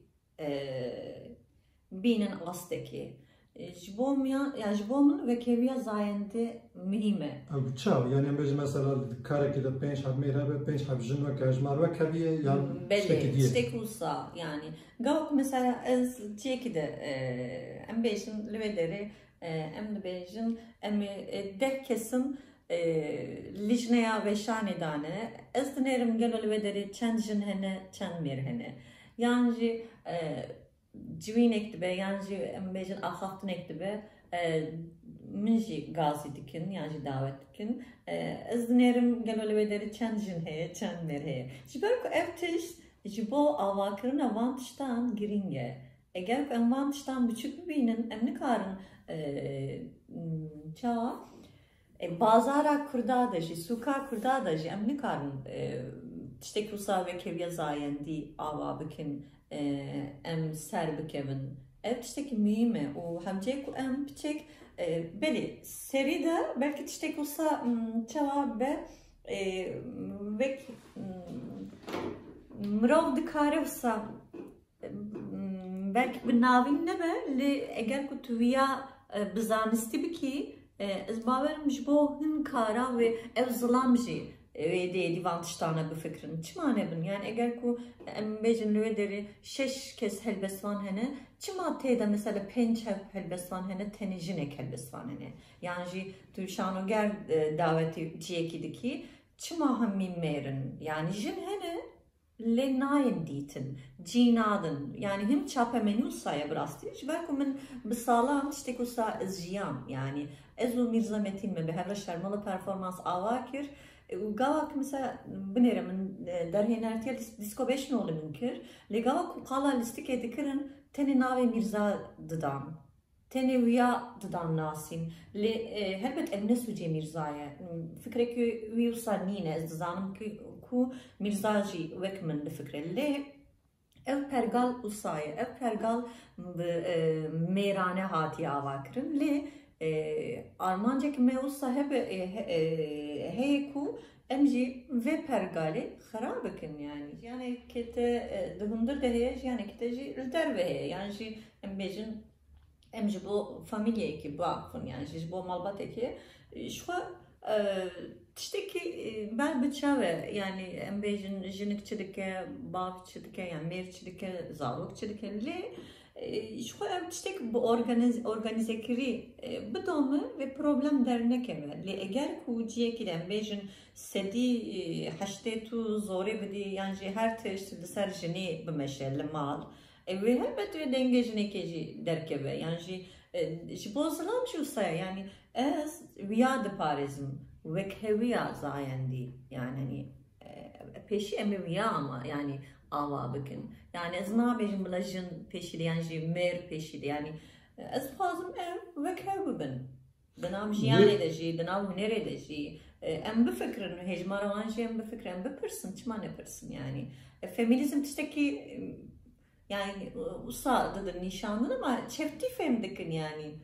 bînin astekî ji bo ya ji bo min vekeviya zayendî mühim e ew çav yani em bêjin mesela karekî de pênc heb mêr hebe pênc heb jin weke hejmar wek hebiye yan tiştekî Belli, diye. tiştek olsa yani. Gavak mesela ez çeki de em bejin livederi em de bejin em deh kesim lijneya ve şanedane ez dinerim gelo livederi çend jin hene çend mir hene. Yani civînek dibe yani em bejin axaftin ek dibe min jî gazî dikin yan jî davet dikin ez dinerim gelo livederi çend jin heye çend mir heye. Ji ber ku ev tişt ji bo avakirina van tiştan giring e. E, bazara kurda da jî suka kurda da jî em nikarin tiştek wisa ve keviya zayendî ava bikin em ser bikevin ev tiştekî mühim e û hemcê ku em biçek belî serî de belkî tiştek wisa çawa be vek mirov dikare wisa belki bi navîn nebe lê eger ku tu viya bi zanistî bikî ez bawerim ji bo hin kara wê ev zilam jî wê dê dîvan tiştane bifikirin çima nebin yani eger ku em bêjin li wê derê şeş kes helbesvan hene çima têde mesela pênc hev helbesvan hene tenê jinek helbesvan hene. Yani jî tu şanoger davetî ciyekî dikî çima hemîn mêrin yani jin hene lê nayên dîtin cî nadin yani him çape usaya birastî ji ber ku min bi salan tiştek wisa ez jiyan yani ez û Mirza Metin me bi hevre şermala performans ava kir û gavak mesela binêre min derhênertiya disko beş nolê min kir lê gavak ku qala lîstikê dikirin tenê navê Mirza didan tenê wiya didan nasîn lê helbet em nesûcê Mirzaya. Fikrekî wî ku jî wek min difikre lê ev pergal usayı ev pergal mêrane hatiye ava kirin lê armancek me usa hebe heye ku em jî vê pergalê xerab bikin yani. Yani kete dihundir de heye yani kete jî li derve heye yani jî em bêjin em ji bo familyekî baxin yani. Ji bo malbatekê şwa tiştekî ber biçave yani em bêjin jinik dike bav dike yani mêr dike zarok dike lê şwa ev tiştek bu organiz organizekirî bidome ve problem dernekeve lê eger ku ciyekî de em bêjin sedî heştê tu zorê bidî yani her li ser jinê bimeşe li mal. Wê helbet wê dengê jinekê jî derkeve yani ji bo zilam jî wisa yani ez wiya diparêzim wek hewiya zayendî yani hani peşi em wiya ama yani ava bikin yani ez jin peşî yan jî mêr peşî yani ez dixwazim ev wek hew bibin di nav jiyanê de jî di nav hunerê de jî em bifikirin hejmara wan jî em bifikirin em bipirsin çima nepirsin yani. Feminizm tiştekî yani usa dedi nişanlın ama çefti femdikin yani.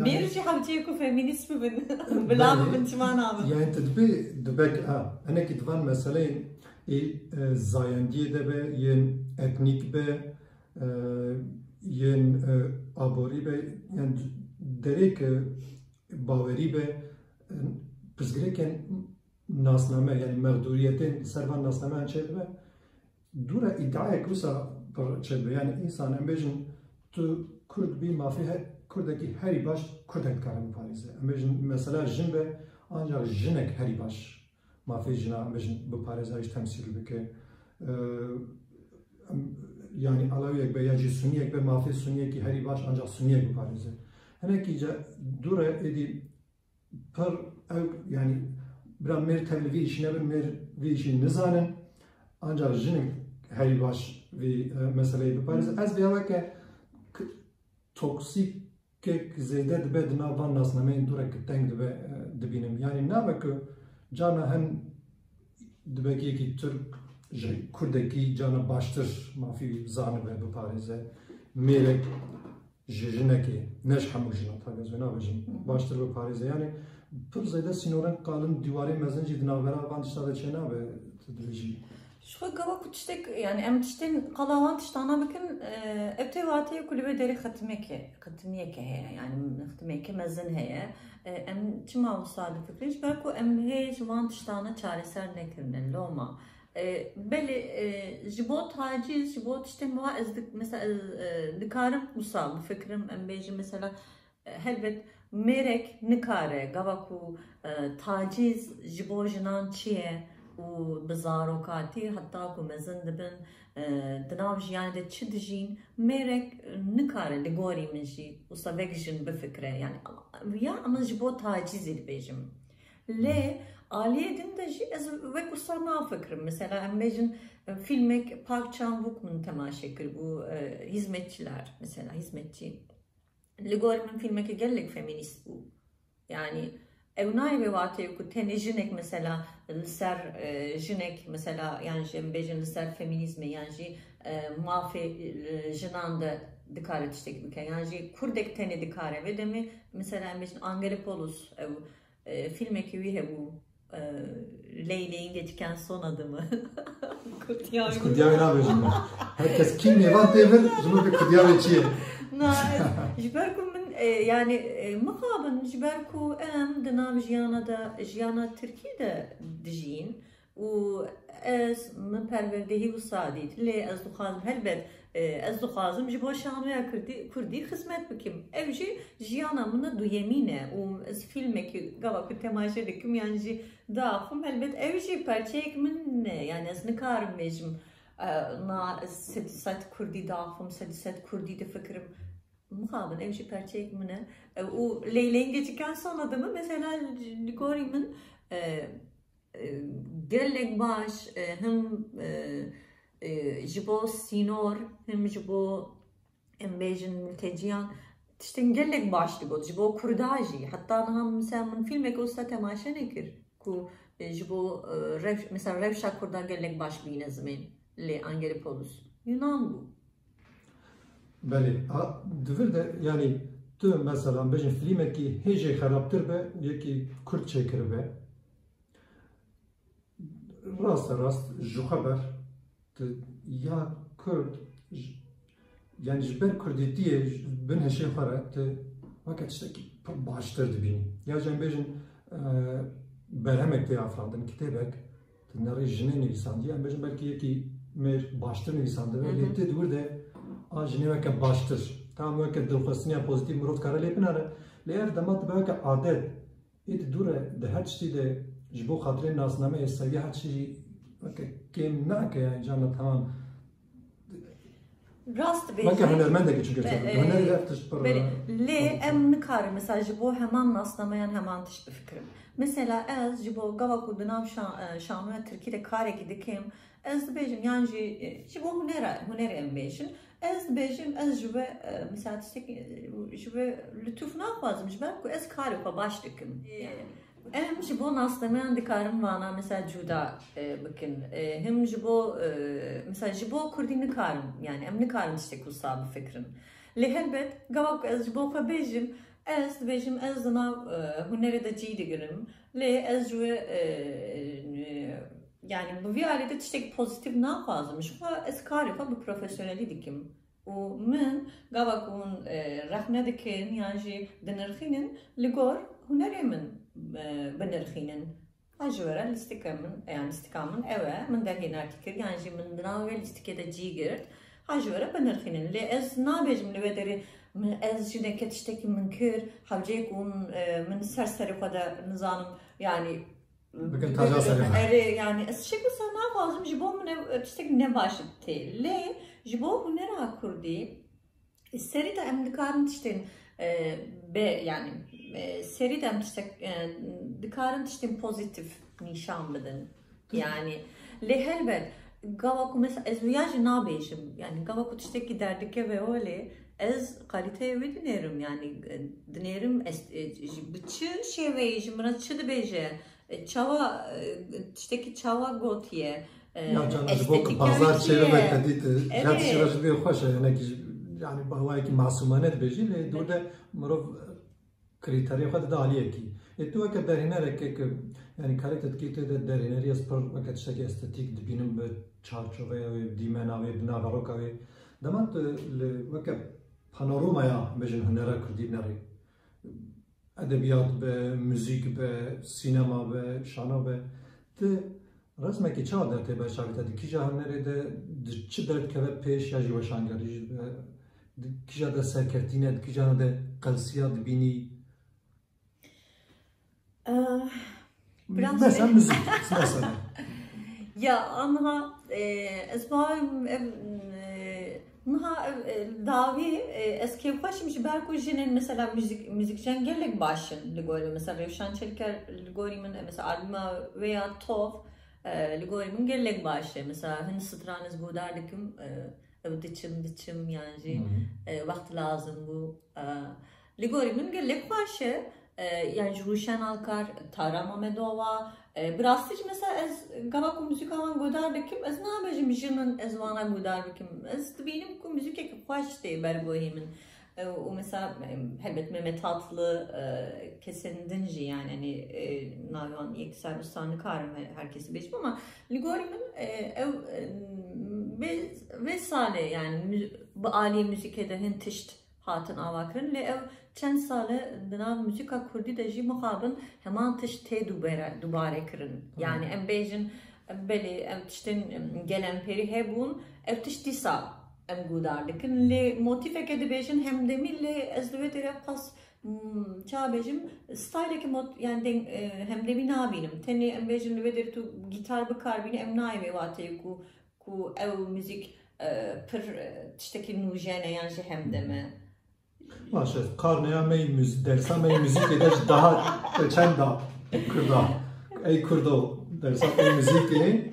Merici havcıya ku feminist mi bin? Bila mı bin çiman abi? Yani tedbi dibek ha. Ene ki divan meseleyin e zayendiye de be yen etnik be yen abori be yani derek baveri be pizgireken nasname yani mağduriyetin servan nasname çed be dura iddiaya kusa çed kurdaki heri baş parize em bejin mesela jin be ancak jinek heri baş mafi jina em bejin bu parize iş temsil bike yani alaviyek be ya ji suniyek be mafi suniyek heri baş ancak suniyek bu parize hene ki dura edi per yani bira mer tevli işine bir mer vi işi nizanin ancak jinik heri baş vi meseleyi bipariz. Ez bir toksik kek zeyde dibe dina van nasnameyin dura kiteng dibe dibinim. Yani nabe ki cana hem dibe ki Türk Kurdeki cana baştır mafi zanı ve biparize. Merek jijineki neş hemu jina tabi zöna bejim baştır biparize. Yani pır zeyde sinoran kalın şu gava kutuştek yani emtişten kalavan tiştana bakın ebte vatiye kulübe deri hatmeke hatmiyeke heye yani hatmiyeke mezin heye. E, em çima usadi fikri hiç belki em heye van tiştana çareser nekirne loma? E, Belli e, jibo taciz jibo işte muha ezdik mesela nikarım usal fikrim em beji mesela helbet merek nikare gavaku taciz jibo jinan çiye و بزارۆکاتی هەتا و مەزن دەبن دناو ژیان دە چ دژین مێرێک نکارە لە گۆری منژی و سەvek ژن بفکرێ یان یا ئەمە ji بۆ تاجیزی بێژم لێ Aliye din de jî ez wek wisa nafikirim. Mesela em bêjin filmek parçan bûk min temaşe kir bû hizmetçiler mesela hizmetçi. Li gor min filmekê gelek feminist bû. Yani ew nayê watê ku tenê jinek mesela ser jinek mesela yani em bêjin li ser feminîzmê yan jî mafê jinan de dikare tiştek bike yan jî kurdek tenê dikare vê demê mesela em bêjin Angelopoulos ew filmekî wî hebû Leyla'nın geçken son adımı. Kutyavi. Kutyavi ne yapıyorsun? Herkes kim ne var devir, bir kutyavi çiğ. Jiberku min yani mıkabın jiberku em dinav jiyana da jiyana Türkiye'de dijin و ez min perverdehi u sadît lê ez dixwazim helbet ez dixwazim ji bo şanoya Kurdî Kurdî xizmet bikim. Ev jî jiyana min duyemîn e û ez filmekî gava ku temaşe dikim yan jî daxim helbet ev jî perçeyek min ne? Yani ez nikarim bêjim. Na sedî set Kurdî daxim sedî set Muhabın ev jî perçeyek min e û Leyleyên geçiken son adımı mesela li gorî min gelek baş hem ji bo sînor hem ji bo em bêjin mülteciyan. Tiştên gelek baş digot ji bo Kurda jî heta niha mesela min filmek wisa temaşe nekir ku ji bo rev mesela rewşa Kurda gelek baş bîne zimên li Angelipolis. Yunan bu. بله دوور ده یعنی تو مثلا بجن فیلم کی هیچ خرابتر به یکی کرد چکر به راست راست جو خبر یا کرد yani ji ber Kurdîtiyê bin heşê xwe re tu weke tiştekî pir baştir dibînî. Ya jî em bêjin berhemek tê afirandin kitêbek tu nerê jinê nivîsandiye em bêjin belkî yekî mêr baştir nivîsandibe lê tê dûr de baştir. Tam weke dilxwestiniya pozîtîv mirov dikare lê binare lê ev dema dibe weke adet. Ê di dûr e di her tiştî de ji bo xatirê nasnameyê seviye her tiştî jî weke kêm nake yani cana tamam. Rast Weke hunermendekî çünkü e, lê em nikarin mesela ji bo heman naslamayan heman tiş bifikirim. Mesela ez ji bo gava ku di nav e, şanoya Tirkiyê karekî dikim ez dibêjim yan jî e, ji bo hunerê em bêjin ez dibêjim ez ji we e, ji we lütuf naxwazim ji ber ku ez karê baş dikim. Em ji bo naslamayan dikarin vana mesela cuda e, bikin. E, Hem ji bo e, mesela ji bo Kurdî nikarin yani em nikarin tiştek wisa bifikirin. Li helbet gavak ez ji bo xwe bêjim ez dibêjim ez di nav hunerê de cî digirim lê ez ji we yani bu vî alî de tiştek pozitif xwe ez karê xwe bi profesyonelî dikim û min gavak hûn e, rexne dikin yan jî dinirxînin li gor hunerê min e, binirxînin Ha ji were lîstika min yani lîstika min ew e min derhê nertî kir yan jî min di nav wê lîstikê de cî girt ha ji were binirxînin lê ez li wê derê من ez jineke tiştekî min de nizanim yani Bikin taca serê xwe. Erê yani ez şek wisa naxwazim ji bo min ev tiştek ne hunera Kurdî serî de em dikarin tiştên e, be yani e, serî de em tiştek e, dikarin tiştên pozitif nîşan bidin yani lê helbet gava ku mesela ez wiya jî nabêjim yani gava ku tiştekî derdike ve olê ez kaliteye wê dinêrim yani e, dinêrim ez e, ji bi çi şêveyê ji E, çawa e, tiştekî çawa gotiye e, Ya bo estetik pazar çêve kedît Evet. ji bê xweş e hinekî yani bawayekî masûmane dibêjî lê dûr de mirov krîteriyê xwe dide aliyekî. Ê tu weke derhênerekê ki. Yani karê te dikî tê de derhênerî ez pir weke tiştekî estetik dibînim bi çarçoveya wê dîmena wê bina veroka wê dema tu li weke panoromaya bêjin hunera Kurdî nerê edebiyat be, müzik be, sinema be, şano be. Ti resmekî çawa de tê beşavî te dikîja hunerê de çi derdkeve pêş ya jî weşangerî jî be. Dikîja de serketîne dikîja de E, Biraz mesela müzik mesela Ya anha e, esma'ım e, Nha davi eski başım ji berku jinin mesela müzik müzikçen gelek başın ligori mesela Revşan Çeliker ligorimin mesela albüma veya Tov ligorimin gelek başı. Mesela hani stranız bu derdikim ev diçim diçim yani. Vakti lazım bu. Ligorimin gelek başı ee, yani Ruşen Alkar, Tara Mamedova, e, Brastić mesela ez gavako muzikavan godarbekim, ez nabajim jimin ez vana godarbekim. Ez tıbiyenim ku müzikek faş diye berbohemin. E, o mesela elbet Mehmet Tatlı e, kesindinci yani hani navan yeksel üstanı karım herkesi beşim ama Ligorimin ev ve vesale yani bu ali müzikede hintişt hatın avakrin ve ev چند ساله دناو موزیکا کردی دجی مخابن همان تش تی دوباره دوباره کرن یعنی ام بیجن بله ام تشتن گلن پری هبون ام تش دیسا ام گودار دکن لی موتیفه که بیجن هم دمی لی از دوی دیره پس çağ bejim style ki mod yani den, hem de bir nabinim teni em bejim ve der tu gitar bu karbini em naive vate ku ku ev müzik pir tişteki nujene yani hem de Maša, karnaya mail müzik, dersa mail müzik edeš daha geçen çenda kurda. Ey kurdo, dersa mail müzik ile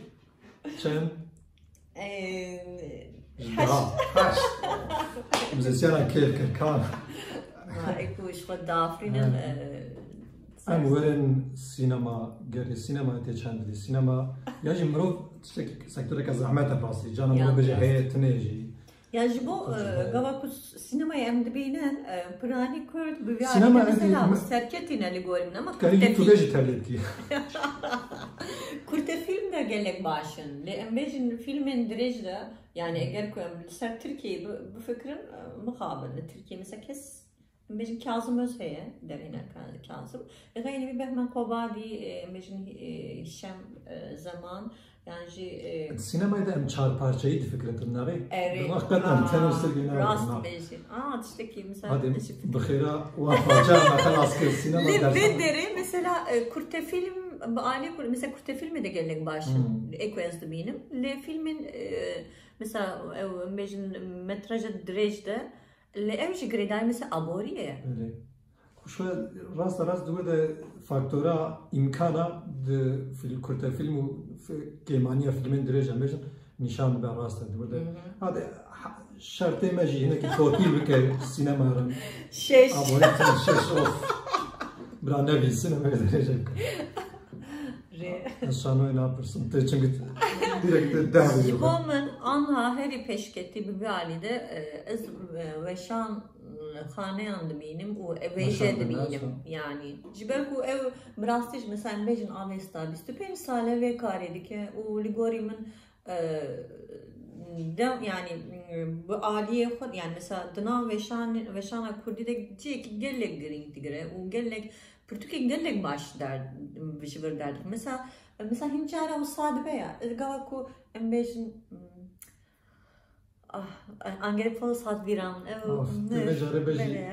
çem? Daha, haş. Müzisyana kel kel kan. Eko işko dafrinin Em verin sinema geri sinema te çendi sinema ya jimro sektörü ka zahmet rastı canım bu bece heyetine ji yajibo e, gavakus sinemaya em dibînin e, piranî kurd bi vî Sinema mesela serketî ne li gorim nema Karî tu bêjî terlêdikî. Kurte film de gelek başın. Li em filmin dirêj de yani eğer ku em li ser Tirkiyeyê bifikirin e, mixabin. Tirkiye mesela kes Mecin Kazım Özheye devine Kazım. Gayri bir Behmen Kobadi, Mecin Hişem Zaman, yani ji e, سینمای ده ام چهار پارچه‌ای دی فکرت نبی Evet. hakikaten ten üstü günah Rast beji. Aa işte mesela. hadi bخيرا وافاجا ما خلاص كل سينما Ve, درس ve deri mesela e, kurte film bu aile kur- mesela kurte filmi de gelek başın Hmm. ekwezdi benim. Le filmin e, mesela ev mecin metraja direjde le evji greday mesela aboriye. öyle شو راست راست دو ده فاکتورا امکانا ده فیلم کرت فیلم و کیمانیا فیلمین درجه میشن نشان به راست دو ده هذا شرط ماجي هنا كي توتيل بك سينما رن Şeş. ابو شش اوف برا نبي سينما درجه Re. شانو انا برسن تشنج ديريكت دهب Jibomen anha heri peşketi bir valide e, ez e, ve şan خانه yandı benim o eveyce de Maşallah, benim maşallah. yani jiber ku ev brastiş mesela bejin avesta bistu pen sale ve karedi ki o ligorimin e, de yani e, bu aliye xod yani mesela dına ve şan ve şana kurdi de cek gellek green tigre o gellek Pürtüke gellek baş der bir derdik. Mesela mesela himcara o sade ya gava ku embejin ah angerek falan sad viran Of, becerre beji.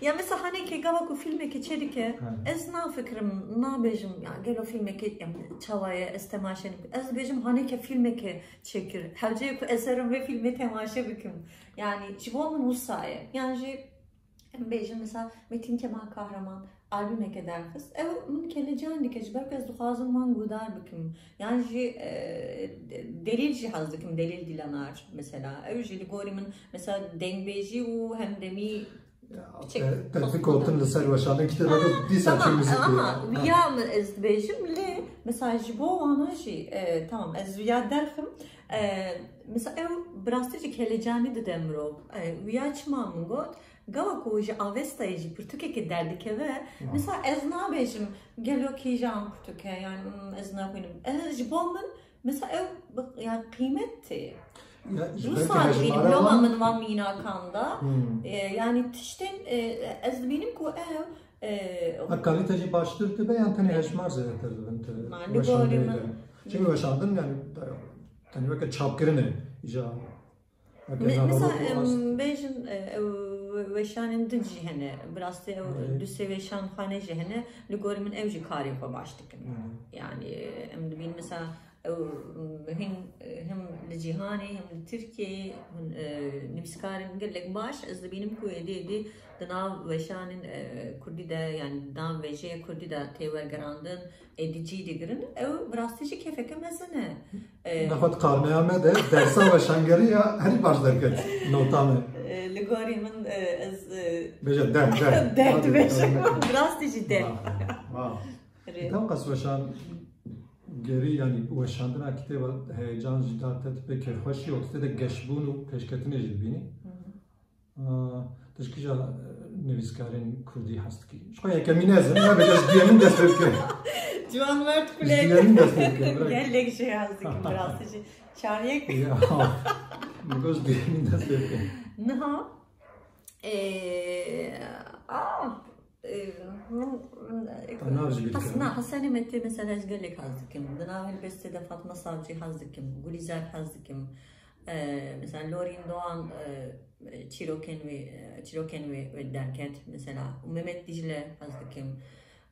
ya mesela hani ki gava ku filme ki çedike Ha. ez na fikrim na bejim ya gel o filme ki çavaya ez temaşen ez bejim hani ki filme ki çekir hevce ku eserim ve filme temaşa bikim. Yani çivolun usaye yani bejim mesela Metin Kemal Kahraman albüme kadar kız ev min keleceğin dikeci belki ez duhazım man gudar bikim yani jî e, delil jî hez dikim delil dilanar mesela ev jî li gorî min mesela dengbêjî û hemdemî تلفي كوتن لسر وشانه كتابه دي ساعة Tamam müzik ama ya mı ez dibêjim lê mesela ji bo wana jî e, tamam ez ya derxim e, mesela ew birastî jî kelecanî dide gava ku ji avestayê jî pirtûkekê derdikeve mesela ez nabêjim gelo kîjan pirtûke yani hmm, ez naxwînim ez ji bo min ew bi- yani kıymet tê Du saat benim yolamın van mina kanda e, yani tişten e, ez benim ku ev e, Hakkali teci baştır be yani tani heşmar zedetir bint Ma, li veşandın gorî yani. min- Çünkü veşandın yani veke çapkirine ija. Me- Mesela bejin e, veşanın dı cihene, biraz da düse veşan hane cihene, li gorimin evci kari ko baştıkın. Yani em de mesela cihani hem li Türkiye hem nimskarin gelek baş ez de benim ku ediydi dana veşanın kurdi de yani dan veje kurdi de tever garandın edici digirin ev biraz da kefeke mezene. E, Nafat karnayame de dersa veşangeri ya her baş derket notame. li gorî min e, ez e, Beje der der. dert beş. Biraz dijî dert. Wow. Tam kas veşan geri yani weşandina kiteva heyecan jidar tetpe kefxweşî oktete de geşbûn û pêşketinê jî dibînî tişkîja nivîskarên kurdî hest dikî ji xwe yekemîn ez im nebêje ji duyemîn dest pê dikim Civan mert kulek. Duyemîn dest pê dikim. Gelek şey haz biraz dişi. Şariyek. Şey. Ya. Mugoş duyemîn dest pê dikim. Niha. Eee. Aa. Hasna, Hasan Mete mesela ez gelek hazdikim. Dınavil Beste'de Fatma Savcı hazdikim. Gülizar hazdikim. Eee, Mesela Lorin Doğan Çiroken ve Çiroken ve ve Derket mesela. Mehmet Dicle hazdikim.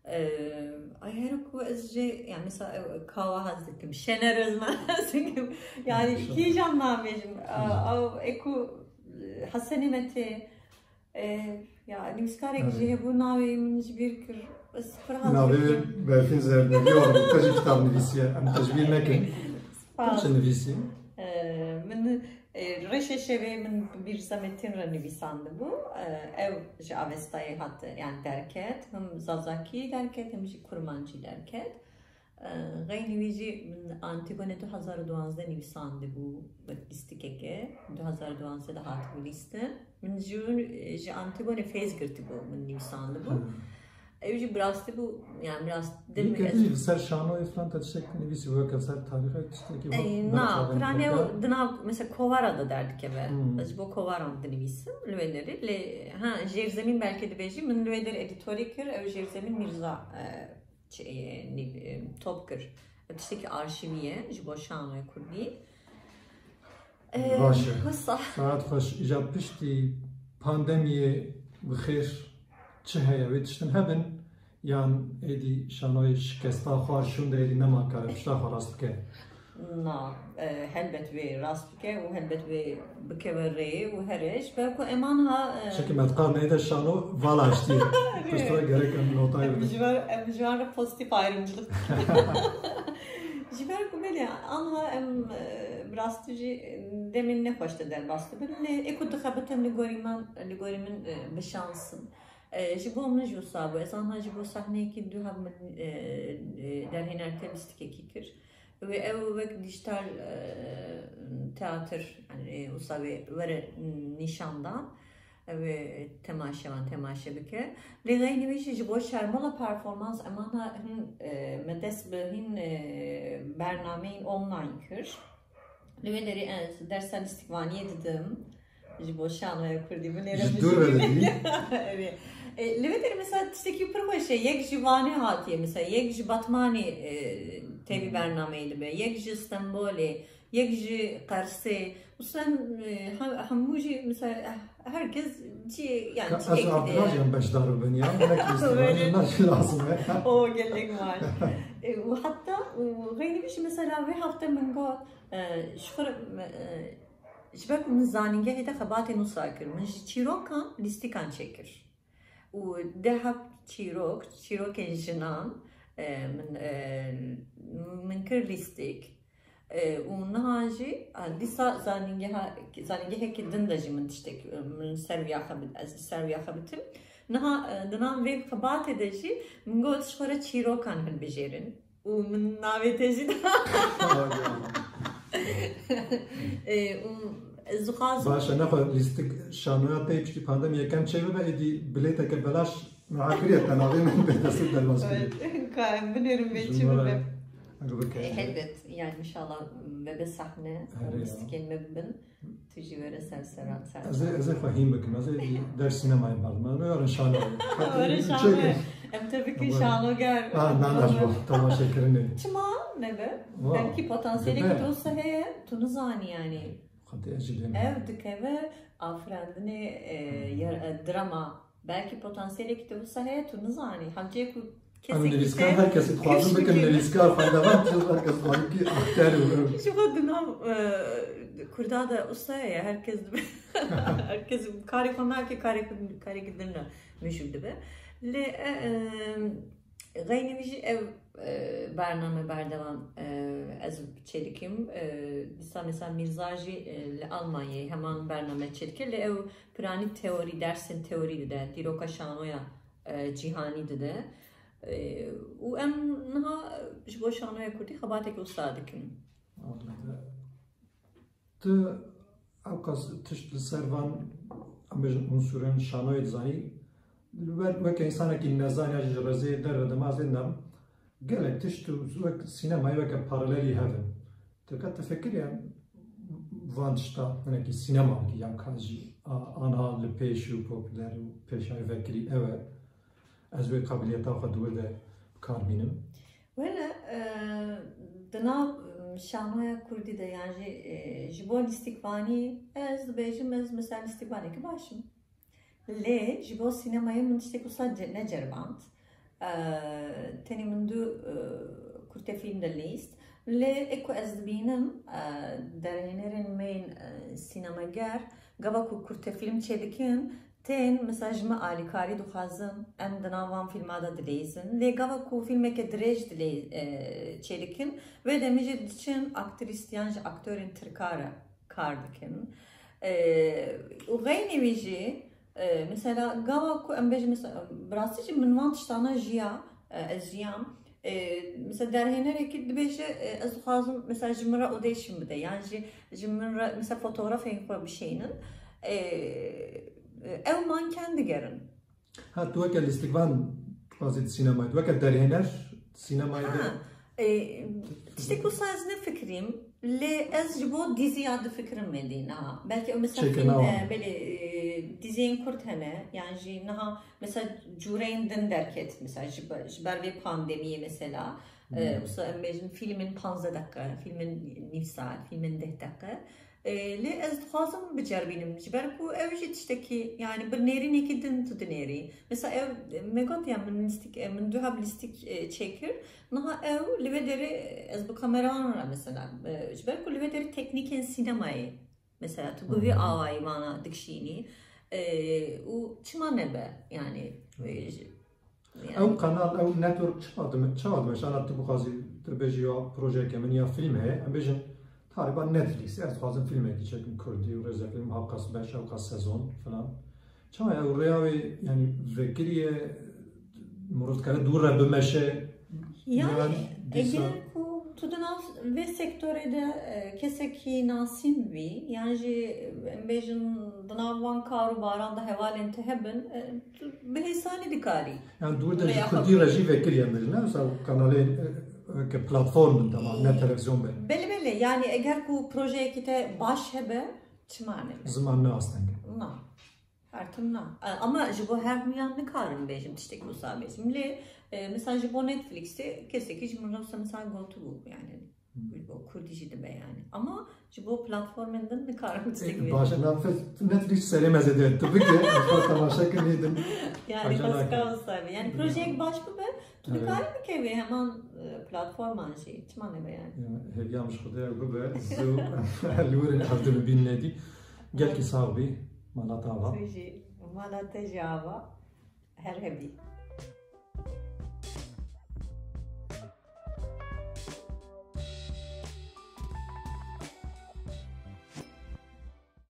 Eee, Ay her ku ezce yani mesela ev, Kava hazdikim. Şener Özmen hazdikim. Yani Maşallah. hiç anlamıyorum. Av eku Hasan Mete Ja, die miskarrekje hebben nou minjbir kır. Navi belki üzerinde diyorum. Kaç kitap nivisiye? Hani tecbir nekin? Kaç nivisiye? Min e, reşeşeri min bir zametin nivisandı bu. Ee, ev javestayı hattı yani derket. Hem zazaki derket hem kurmancı derket. Gaynivici min Antigone 2012 nivisandı bu listikeke. 2012 da hatı bu liste. Min ji Antigone fez girti bu min nivisandı bu. Evci biraz da bu yani biraz değil mi? Değil ser şano falan da çiçek nivisi bu kadar ser tarihe işte ki Na, prane dna mesela Kovara da derdik eve. Bu Kovara da nivisi lüveleri. Le ha Jerzemin belki de beji min lüveleri editorikir ev Jerzemin Mirza Topkır. Tişteki arşiviye ji bo şanoya kurdi. Başı. Saat hoş icap pişti pandemiye bixir çi heye ve tiştin hebin yan edi şanoy şikesta xwarşun de edi nema kare pişta xwa bike ve rê û herêj belku eman ha Şekî metqar neyde şano vala açtı. Piştura gerek em notayı em ji ber em ji ber pozitif ayrımcılık. Ji ber ku belê anha em rastî jî demin ne xweş de derbastı. Lê êku dixebitim li gorî min li gorî min bişansın. ji bo min jî wisa bû ez anha ji bo sahneyekî du hev min derhênertir lîstikekî kir ve ev wek dijital teatr yani wisa wê were nîşandan ve temaşevan temaşe bike lê xeynî wî jî ji bo şermala performans emana hin me dest bi hin bernameyên online kir li wê derê ez dersa lîstikvaniyê didim ji bo şanoya kurdî binêre Dur öyle Evet. E, Leveteri mesela tişteki pırma şey yek jivani hatiye mesela yek ji Batmani e, tevi bernameydi be yek ji İstanbul'e yek ji Kars'e usan e, hamuji mesela herkes ci yani Az Abdurrahman beşdarı beni ya. Böyle lazım. O gelek var. Hatta gayri bir şey mesela ve hafta min go şükür شبك من زانينجا هيدا خباتي نصاكر من تشيروكا ليستيكان شكر ودهب تشيروك تشيروك جنان من من كر ليستيك ونهاجي ديسا زانينجا زانينجا هيك دندجي من تشتك من سربيا خبت سربيا خبتم نها دنام ويب خباتي دجي من قلت شخورة تشيروكان هن بجيرن ومن ناوي تجي زخاز باشه نخو لیستک شانویا تیپ کی پاندم یکم چه به ادی بلیت که بلاش معاکریه تناقی من به دست در Evet, kayın bilirim ben çivi Elbet yani inşallah bebe sahne istiken mebin تجي ورا سلسلة زي زي فهيم بك ما زي در سينما يبغى ما نور ان شاء الله ورا شانو ام تبك شانو قال اه نعم tamam şekerini Çima ne be? Belki potansiyeli kötü olsa he tunuzani yani. Hadi ecilim. Ev dikeve afrendini drama belki potansiyeli kötü olsa he tunuzani. Hamciye ku أنا نريسكار herkes خوازم بكن نريسكار فايدة ما تجوز herkes خوازم ki aktörü. Şu kadınam kurda da usta ya herkes herkes kari konar ki kari kari gidinle meşhur be. Le غيني ev برنامه بردوام از چریکیم دیسا مثلا میرزاجی لألمانیا همان برنامه چریکه لأو پرانی تئوری درسین تئوری ده دیروکا شانویا جیهانی ده و ام نها جبو شانویا کردی خباتك استادكم Tu avkas tişt li servan em bêjin unsurên şanoyê dizanî wek insanekî nezaniya ji rezê derre dimazê nem gelek tişt û weke paralelî hevin tika te fikiriye van tişta hinekî sînemakî yan ka jî anha li pêş û popüler û pêşayê vekirî ew e ez wê qabiliyeta xwe dûr de kar bînim Wele dinav şanaya kurdî de yani ji bo lîstikvanî ez dibêjim ez mesela lîstikvanekî başim lê ji bo sînemayê min tiştek wisa neceriband tenê min du kurtefîlm de lîst lê eko ez dibînim derhênerên mên sînemager gava ku kurtefîlm çêdikin tên mesajımı alîkarî dixwazim em di navan filma da dilêzin lê gava ku filmeke dirêj dilê çêdikin vê demê jî diçin aktrîstiyan ji aktörên tirkar kar dikin وغيني بيجي مثلا قوا كو ام بيجي مثلا براستي من وانت شتانا جيا الجيام مثلا در هنر که دبیجه از خوازم مثلا جمره اودیشن بده یعنی جمره مثلا fotoğraf این خو بشینن ev manken digerin. Ha tu vekal istikvan bazı sinemaya, tu vekal derhener sinemaya da. İşte bu sadece fikrim. Belki o mesela Çekin film ama. e, böyle e, diziyin kurt hene yani ji naha mesela cureyin din derket mesela jiber bir pandemiye mesela. E, mecbur filmin 15 dakika, filmin nif saat, filmin 10 dakika. E, Le ez dixwazim biceribînim ji ber ku ev jî tiştekî yani bir nêrînekî din tu dinêrî. Mesela ev me got ya min lîstik e, min duha bir lîstik e, çekir. Niha ew li vê derê ez bi kameran re mesela e, ji ber ku li vê derê teknîkên sînemayê mesela tu bi vê awayî mana dikşînî e, û çima nebe yani e, ji- Ew kanal, ew network çadım, çadım. Şana tu bu kazi terbeji ya proje kemin ya film he. Em bejin tariba Netflix. Er fazla film eki çekim kurdi. Reza film havkas beş havkas sezon falan. Çama ya reyavi yani vekiriye murad kare dur re bimeşe Yani eğer ku tu di nav vê sektorê de e, kesekî nasîn bî yan jî em bêjin di nav van karûbaran da hevalên te hebin e, bi hêsanî dikarî. Yani dur da Veya kurdi reji vekiriye mi? Ne mesela kanalın ke platformun tamam ne televizyon be. Belli belli yani eğer ku projeyekî te baş hebe çimane. Zaman ne aslında. Na. Artım na. E, Ama ji bo her miyan nikarim bêjim tiştekî wisa bêjim. Lê e, mesela ji bo Netflix'te kesekî ji min re wisa mesela gotu bû yani. Bu Kurdî jî dibe yani. Ama ji bo platformên din nikarim tiştekî bêjim. Başa Netflix söylemez eder. Tabii ki. Bu tamaşa kınıydın. Yani. Pascal sahibi. Yani projeyek baş mı be? Evet. nikarim mi kevi hemen e, platforman şey. Çimane be yani. Hediyemiş Xudaya bu be. Zu Lurin avdını binledi. Gel ki sahibi. Manata var.